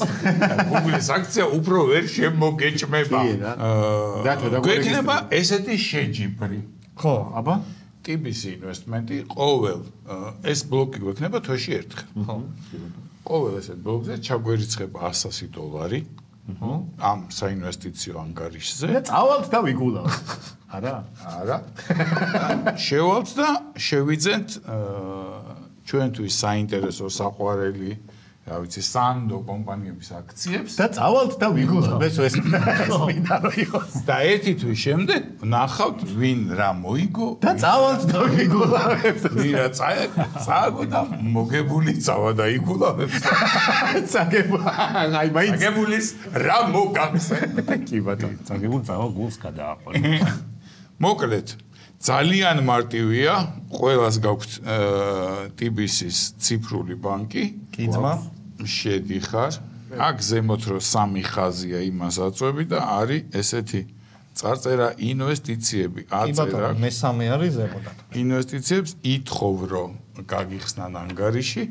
B: Google-ის აქცია უფრო ვერ შემოგეჭმება.
A: კი
B: აა,
A: და თუ და
B: გვექნება ესეთი შეჯიბრი.
C: ხო
A: აბა
B: TBC ინვესტმენტი ყოველ აა, ეს ბლოკი გვექნება თვეში ერთხელ.
C: ხო
B: ყოველ ესეთ ბლოკზე ჩაგვერიცხება 100 დოლარი. ამ საინვესტიციო ანგარიშზე.
A: და წავალთ და ვიგულავთ არა
B: არა. შევალთ და შევიძენთ აა, ჩვენთვის საინტერესო საყვარელი, რა ვიცი, სანდო კომპანიების აქციებს.
A: და წავალთ და ვიგულავთ მე ეს მინდა რომ იყოს.
B: და ერთი თვის შემდეგ ნახავთ ვინ რა მოიგო.
A: და წავალთ და ვიგულავთ
B: ვინ რა წაე წააგო და მოგებული წავა და იგულავებს
A: საგებო აი მაინც
B: მოგებულის რა მოგახსენ
A: კი ბატონო.
D: წაგებული წავა გულს გადააყოლე.
B: მოკლედ ძალიან მარტივია ყველას გაქვთ აა, TBC-ის ციფრული ბანკი.
C: კიძმა
B: შედიხარ აქ ზემოთ რო სამი ხაზია იმას აწვევი და არის ესეთი წარწერა ინვესტიციები. აწერა
C: მესამე არის ზემოდან.
B: ინვესტიციებს ითხოვ რომ გაგიხსნან ანგარიში.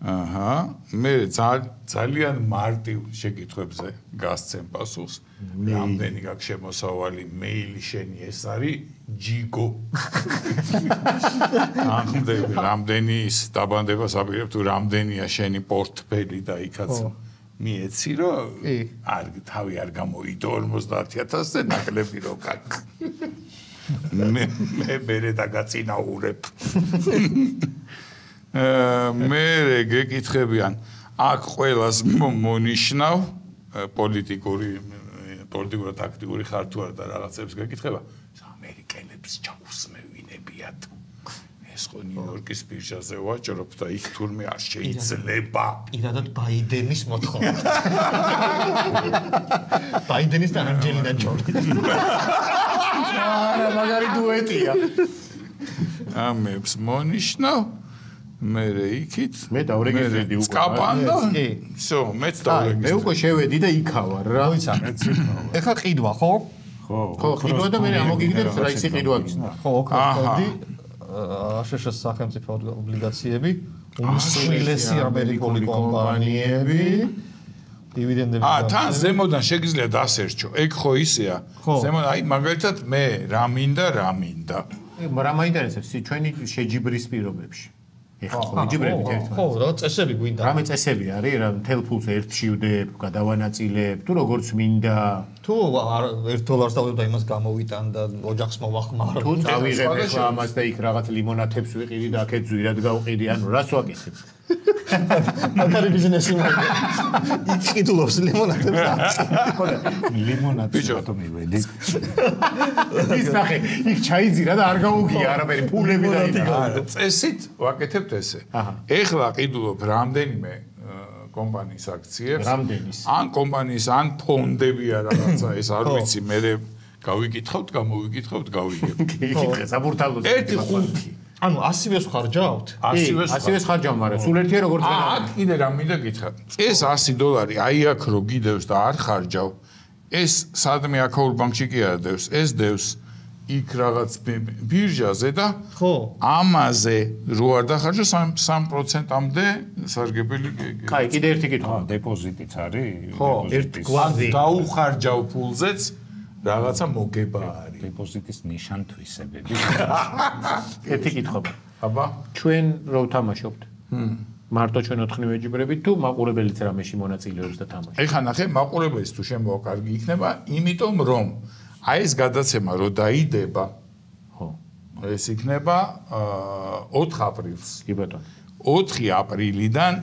B: აჰა. მე ძალ- ძალიან მარტივ შეკითხვებზე გასცემ პასუხს რამდენი გაქვს შემოსავალი მეილი შენი ეს არის ჯიგო. ამდენი რამდენი ის დაბანდებას აპირებ თუ რამდენია შენი პორტფელი და იქაც მიეცი რომ არ თავი არ გამოიდო 50000-ზე ნაკლები რო გაქვს. მე მე მერე დაგაწინაურებ აა მე გეკითხებიან აქ ყველას მო- მონიშნავ პოლიტიკური პოლიტიკურად აქტიური ხარ თუ არა და რაღაცებს გეკითხება. ამერიკელებს ჩაუსმევინებიათ ეს ხო ნიუ-იორკის ბირჟაზე ვაჭრობ და იქ თურმე არ შეიძლება.
C: პირადად ბაიდენის მოთხოვნა ბაიდენის და ანჯელინა ჯოლი
A: არა მაგარი დუეტია.
B: ამებს მონიშნავ მე იქით
A: მე დავრეგისტრირდი უკვე.
B: წკაპანდო
C: კი.
B: всё მეც
A: აი მე
B: დავრეგისტრირდი
A: უკვე შევედი და იქავარ რა
C: მოიცა ეხა ყიდვა ხო
D: ხო,
A: ხო ყიდვა და მე ამოგიგდებს რა ისი ყიდვა გისნა
C: ხო ოქროსფონდი აშშ სახელმწიფო ობლიგაციები უმსხვილესი ამერიკული კომპანიები დივიდენდები
B: აა თან ზემოდან შეგიძლია დასერჩო. ეგ ხო ისეა.
C: ხო.
B: ზემოდან აი მაგალითად მე რა მინდა, რა მინდა.
A: რა მაინტერესებს ჩვენი შეჯიბრის პირობებში ეხლა ხო ვიჯიბრებით
C: ხო,
A: ერთმანეთს
C: რა წესები გვინდა?
A: რამე წესები არის რა მთელ ფულს ერთში ვდებ, გადავანაწილებ, თუ როგორც მინდა,
C: თუ არ 1 დოლარს დავდებ და იმას გამოვიტან და ოჯახს მოვახმარ.
A: თუ წავიღებ
B: სხვა
A: ეხლა ამას და იქ რაღაც ლიმონათებს ვიყიდი და აქეთ ძვირად გავყიდი, ანუ რას ვაკეთებ?
C: მაგარი ბიზნესი მაგარი. იჭიდულობს ლიმონადებს.
D: ლიმონადს
B: ბიჭო.
D: რატომ მივედი?
A: ის ნახე, იქ ჩაიძირა და არ გაუგია არაფერი, ფულები და იმა.
B: არა, წესით ვაკეთებთ ესე. ეხლა ყიდულობ რამდენიმე კომპანიის აქციებს.
A: რამდენის?
B: ან კომპანიის, ან ფონდებია რაღაცა, ეს არ ვიცი, მე გავიკითხავთ, გამოვიკითხავთ, გავიგებ.
A: იკითხე საბურთალოს.
B: ერთი ხუთი.
C: ანუ 100-ს ხარჯავთ?
B: ასივე
A: ასივე ხარჯავ, მაგრამ სულ ერთია როგორც
B: აა,
A: გადავიდა.
B: აქ კიდე რა მინდა გითხრათ. ეს 100 დოლარი აი აქ რო გიდევს და არ ხარჯავ, ეს სადმე აკაუნტ ბანკში კი არ დევს, ეს დევს იქ რაღაც ბი- ბირჟაზე და
C: ხო.
B: ამაზე რო არ დახარჯო 3 3%-ამდე სარგებელი გ- გ-
A: კაი, კიდე ერთი კითხვა.
D: დეპოზიტიც არის?
C: ხო, ერთ გვარდი.
B: დაუხარჯავ ფულზეც რაღაცა მოგება არის.
D: დეპოზიტის ნიშან თვისებები.
A: ერთი კითხვა.
B: აბა,
A: ჩვენ რო ვთამაშობთ? მარტო ჩვენ ოთხნი ვეჯიბრებით თუ მაყურებელიც რამეში მონაწილეობს და თამაშობს?
B: ეხლა ნახე მაყურებლის თუ შემოა კარგი იქნება, იმიტომ რომ აი ეს გადაცემა რო დაიდება,
A: ხო.
B: ეს იქნება აა 4 აპრილს.
A: კი ბატონო.
B: 4 აპრილიდან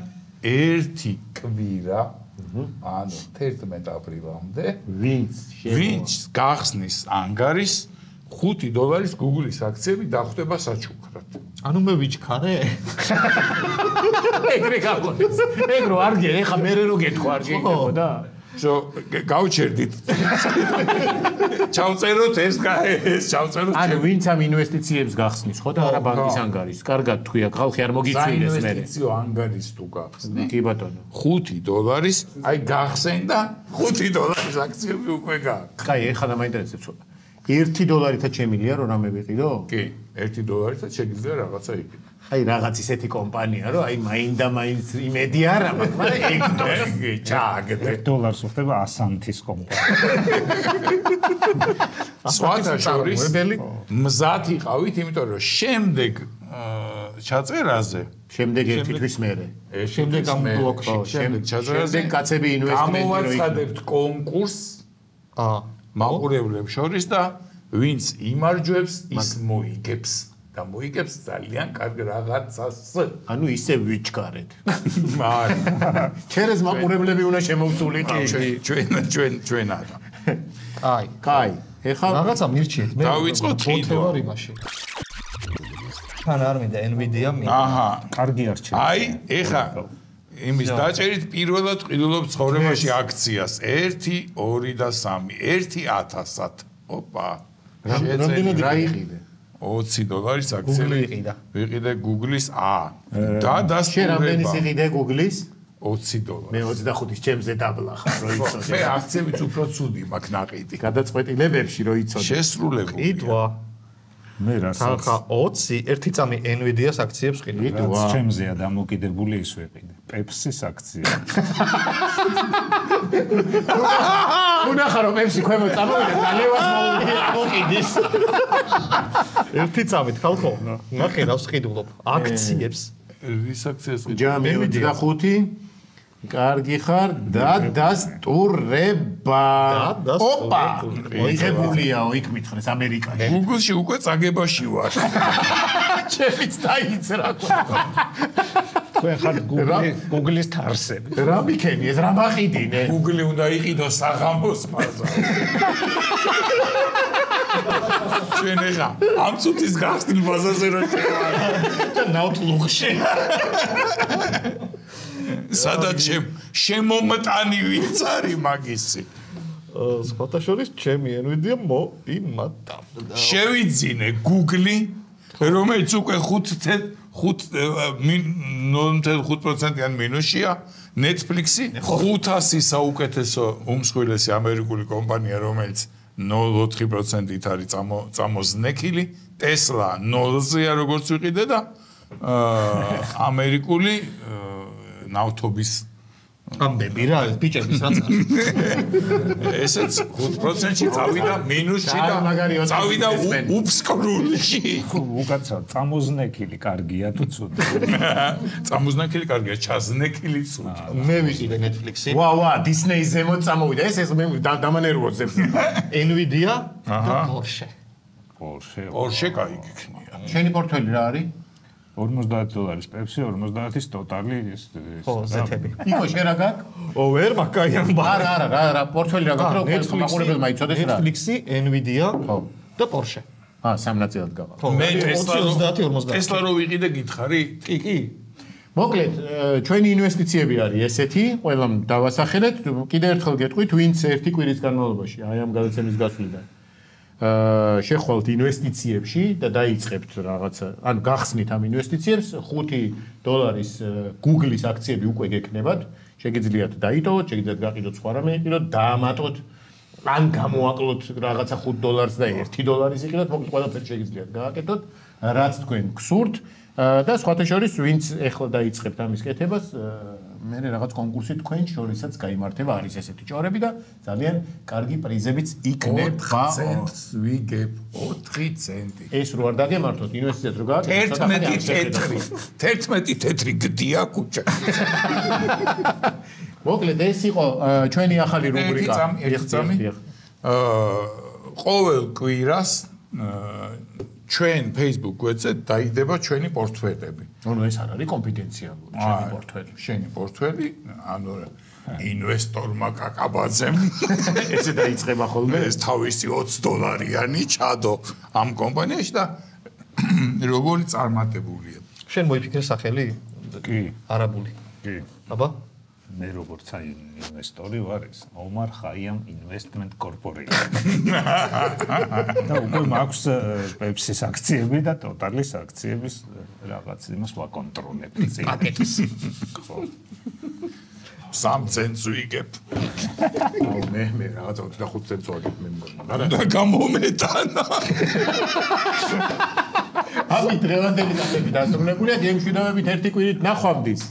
B: 1 კვირა, ანუ 11 აპრილამდე,
A: ვინც
B: ვინც გახსნის ანგარის 5 დოლარის Google-ის აქციები დახვდება საჩუქრად.
C: ანუ მე ვიჩქარე?
A: ეგრე გაგონეს. ეგრო არ გე, ეხა მე რო გეთქვა არ შეიძლება.
B: შო გავჩერდით. ჩავწეროთ ეს ეს ჩავწეროთ.
A: ანუ ვინც ამ ინვესტიციებს გახსნის, ხო და არა ბანკის ანგარის. კარგად თვია, ხალხი არ მოგიწვიდეს მე.
B: საინვესტიციო ანგარის თუ გახსნი
A: კი ბატონო.
B: 5 დოლარის, აი გახსენ და 5 დოლარის აქციები უკვე გააქვს.
A: კაი, ეხლა და მაინტერესებს ხო. 1 დოლარითაც შემილია რომ რამე ვიყიდო?
B: კი, 1 დოლარითაც შეგიძლია რაღაცა იყიდო.
A: აი რაღაც ისეთი კომპანია რომ აი მაინდა მაინც იმედი არა მაქვს, მაგრამ ეგ
B: კი, ჩააგდე.
D: 1 დოლარს უხდება ასანთის კომპანია.
B: სხვათა შორის მზად იყავით, იმიტომ რომ შემდეგ ჩაწერაზე
A: შემდეგ ერთი თვის მერე.
C: შემდეგ ამ ბლოკში,
B: შემდეგ ჩაწერაზე
A: შემდეგ კაცები ინვესტიმენტი რო
B: გამოვაცხადებთ კონკურსს
C: აა
B: მაყურებლებს შორის და ვინც იმარჯვებს, ის მოიგებს და მოიგებს ძალიან კარგ რაღაცას.
A: ანუ ისე ვიჩქარეთ.
B: მაგრამ
A: ჩერეს მაყურებლები უნდა შემოვსულიყო.
B: ჩვენ ჩვენ ჩვენ ჩვენ არა.
C: აი,
A: კაი, ეხლა
C: რაღაცა მირჩიეთ. მე
B: დავიწყოთ ყიდვა.
C: ვარ იმაში. თან არ მინდა Nvidia მინდა.
B: აჰა.
D: კარგი არჩევანი.
B: აი, ეხა იმის დაჭერით პირველად ყიდულობ ცხოვრებაში აქციას 1 2 და 3 1000-ად. ოპა.
C: რამდენად
A: რა იყიდე?
B: 20 დოლარის აქციები.
C: Google იყიდა.
B: ვიყიდე Google-ის A. და
A: შენ რამდენი
B: დასტურება
A: იყიდე Google-ის?
B: 20 დოლარი.
A: მე 25-ის ჩემზე დაბლა ხარ, რო
B: მე
A: იცოდე.
B: აქციებიც უფრო ცუდი მაქვს ნაყიდი.
A: გადაწყვეტილებებში რო იცოდე.
B: შესრულებული.
C: იდვა.
D: მე რასაც
C: თანხა 20 ერთი წამი Nvidia-ს აქციებს ყიდვა.
D: რაც ჩემზეა დამოკიდებული ის ვიყიდე. Pepsi-s აქცია.
A: უნახა რომ MC ქვემო წამოვიდა და ლევას მოვიყიდის.
C: ერთი წამით ხალხო. ნახე რავს ყიდულობ. აქციებს.
B: რის აქციას ყიდე?
A: ჯამი 25 კარგი ხარ და დასტურება.
C: და
A: ოპა!
C: დასტურება.
A: მოიხებულიაო იქ მითხრეს ამერიკაში.
B: Google-ში უკვე წაგებაში ვარ.
A: ჩემიც დაიძრა.
D: თქვენ ხართ Google Google-ის თარსები.
A: რა მიქენი ეს რა მაყიდინე?
B: Google უნდა იყიდოს საღამოს ბაზა. ჩვენ ეხა ამ წუთის გახსნილ ბაზაზე რა შევა.
C: და ნაუტლუხში.
B: სადაც შემ შემომტანი ვინც არის მაგისი.
C: სხვათა შორის ჩემი Nvidia მოიმატა.
B: შევიძინე Google-ი რომელიც უკვე 5 5.5%-იან მინუსია Netflix-ი 500 საუკეთესო უმსხვილესი ამერიკული კომპანია რომელიც 0.4%-ით არის წამო წამოზნექილი Tesla 0-ზეა როგორც ვიყიდე და აა ამერიკული აა, ნავთობის
C: ამბები რა ეს ბიჭების რაც არის
B: ესეც 5%-ში წავიდა მინუსში
A: და
B: და
A: მაგარი ოთხი
B: წავიდა
A: ბიზნესმენი.
B: უფსკრულში.
D: უკაცრავ წამოზნექილი კარგია თუ ცუდი
B: წამოზნექილი კარგია, ჩაზნექილი ცუდი.
C: მე ვიყიდე Netflix-ი
A: ვა ვა დისნეის ზემოთ წამოვიდა ეს ეს მე და- დამანერვოძებს
C: Nvidia და Porsche
D: Porsche
B: Porsche кай გიქნია.
A: შენი პორტფელი რა არის
D: 50 დოლარის Pepsi 50-ის ტოტალი ეს
C: ხო ზეთები.
A: იკო შენ რა გაქვს?
C: ო ვერ მაგაი ამბა
A: არა არა რა რა პორტფელი რა გაქვს რომ მაყურებელმა იცოდეს რა?
C: Netflix-ი Nvidia
A: ხო.
C: და Porsche.
A: ა სამ ნაწილად გავა.
C: ხო
B: მე Tesla
C: 30 50
B: Tesla რო ვიყიდე გითხარი?
C: კი კი.
A: მოკლედ ჩვენი ინვესტიციები არის ესეთი ყველამ დავასახელეთ. კიდე ერთხელ გეტყვით ვინც ერთი კვირის განმავლობაში აი ამ გადაცემის გასვლიდან შეხვალთ ინვესტიციებში და დაიწყებთ რაღაცა ან გახსნით ამ ინვესტიციებს 5 დოლარის Google-ის აქციები უკვე გექნებათ. შეგიძლიათ დაიტოვოთ შეგიძლიათ გაყიდოთ სხვა რამე იყიდოთ დაამატოთ. ან გამოაკლოთ რაღაცა 5 დოლარს და 1 დოლარის იყიდოთ მოკლედ ყველაფერს შეგიძლიათ გააკეთოთ რაც თქვენ გსურთ. და სხვათა შორის ვინც ეხლა დაიწყებთ ამის კეთებას მე რაღაც კონკურსი თქვენ შორისაც გამართება არის ესეთი ჭორები და ძალიან კარგი პრიზებიც
B: 4
A: იქნება
B: ცენტს ვიგებ 4 ცენტი.
A: ეს რო არ დაგემართოთ ინვესტიციად რო გააკეთოთ
B: 11 თეთრი 11 თეთრი გდია კუჭა.
A: მოკლედ ეს იყო ჩვენი ახალი
B: ერთი
A: რუბრიკა
B: წამი, ერთი წამი.
A: ეხ, ეხ.
B: აა ყოველ კვირას აა, ჩვენ Facebook გვერდზე დაიდება ჩვენი პორტფელები.
A: ნუ ეს არ არის კონფიდენციალური ჩვენი პორტფელი.
B: შენი პორტფელი, ანუ ინვესტორმა კაკაბაძემ.
A: ესე დაიწყება ხოლმე.
B: ეს თავისი 20 დოლარიანი ჩადო ამ კომპანიაში და როგორი წარმატებულია.
C: შენ მოიფიქრე სახელი
D: კი.
C: არაბული.
D: კი.
C: აბა
D: მე როგორც აი ინვესტორი ვარ ეს ომარ ხაიამ ინვესტმენტ კორპორეიშნ და უკვე მაქვს პეპსის აქციები და ტოტალის აქციების რაღაც იმას ვაკონტროლებ წინ.
C: პაკეტის
D: ხო.
B: 3 ცენტს ვიგებ
A: აუ მე მე რაღაცა 25 ცენტს ვაგებ მე მგონი არა?
B: და გამომეტანა.
A: ამით დღევანდელი დასები დასრულებულია გემშვიდობებით ერთი კვირით ნახვამდის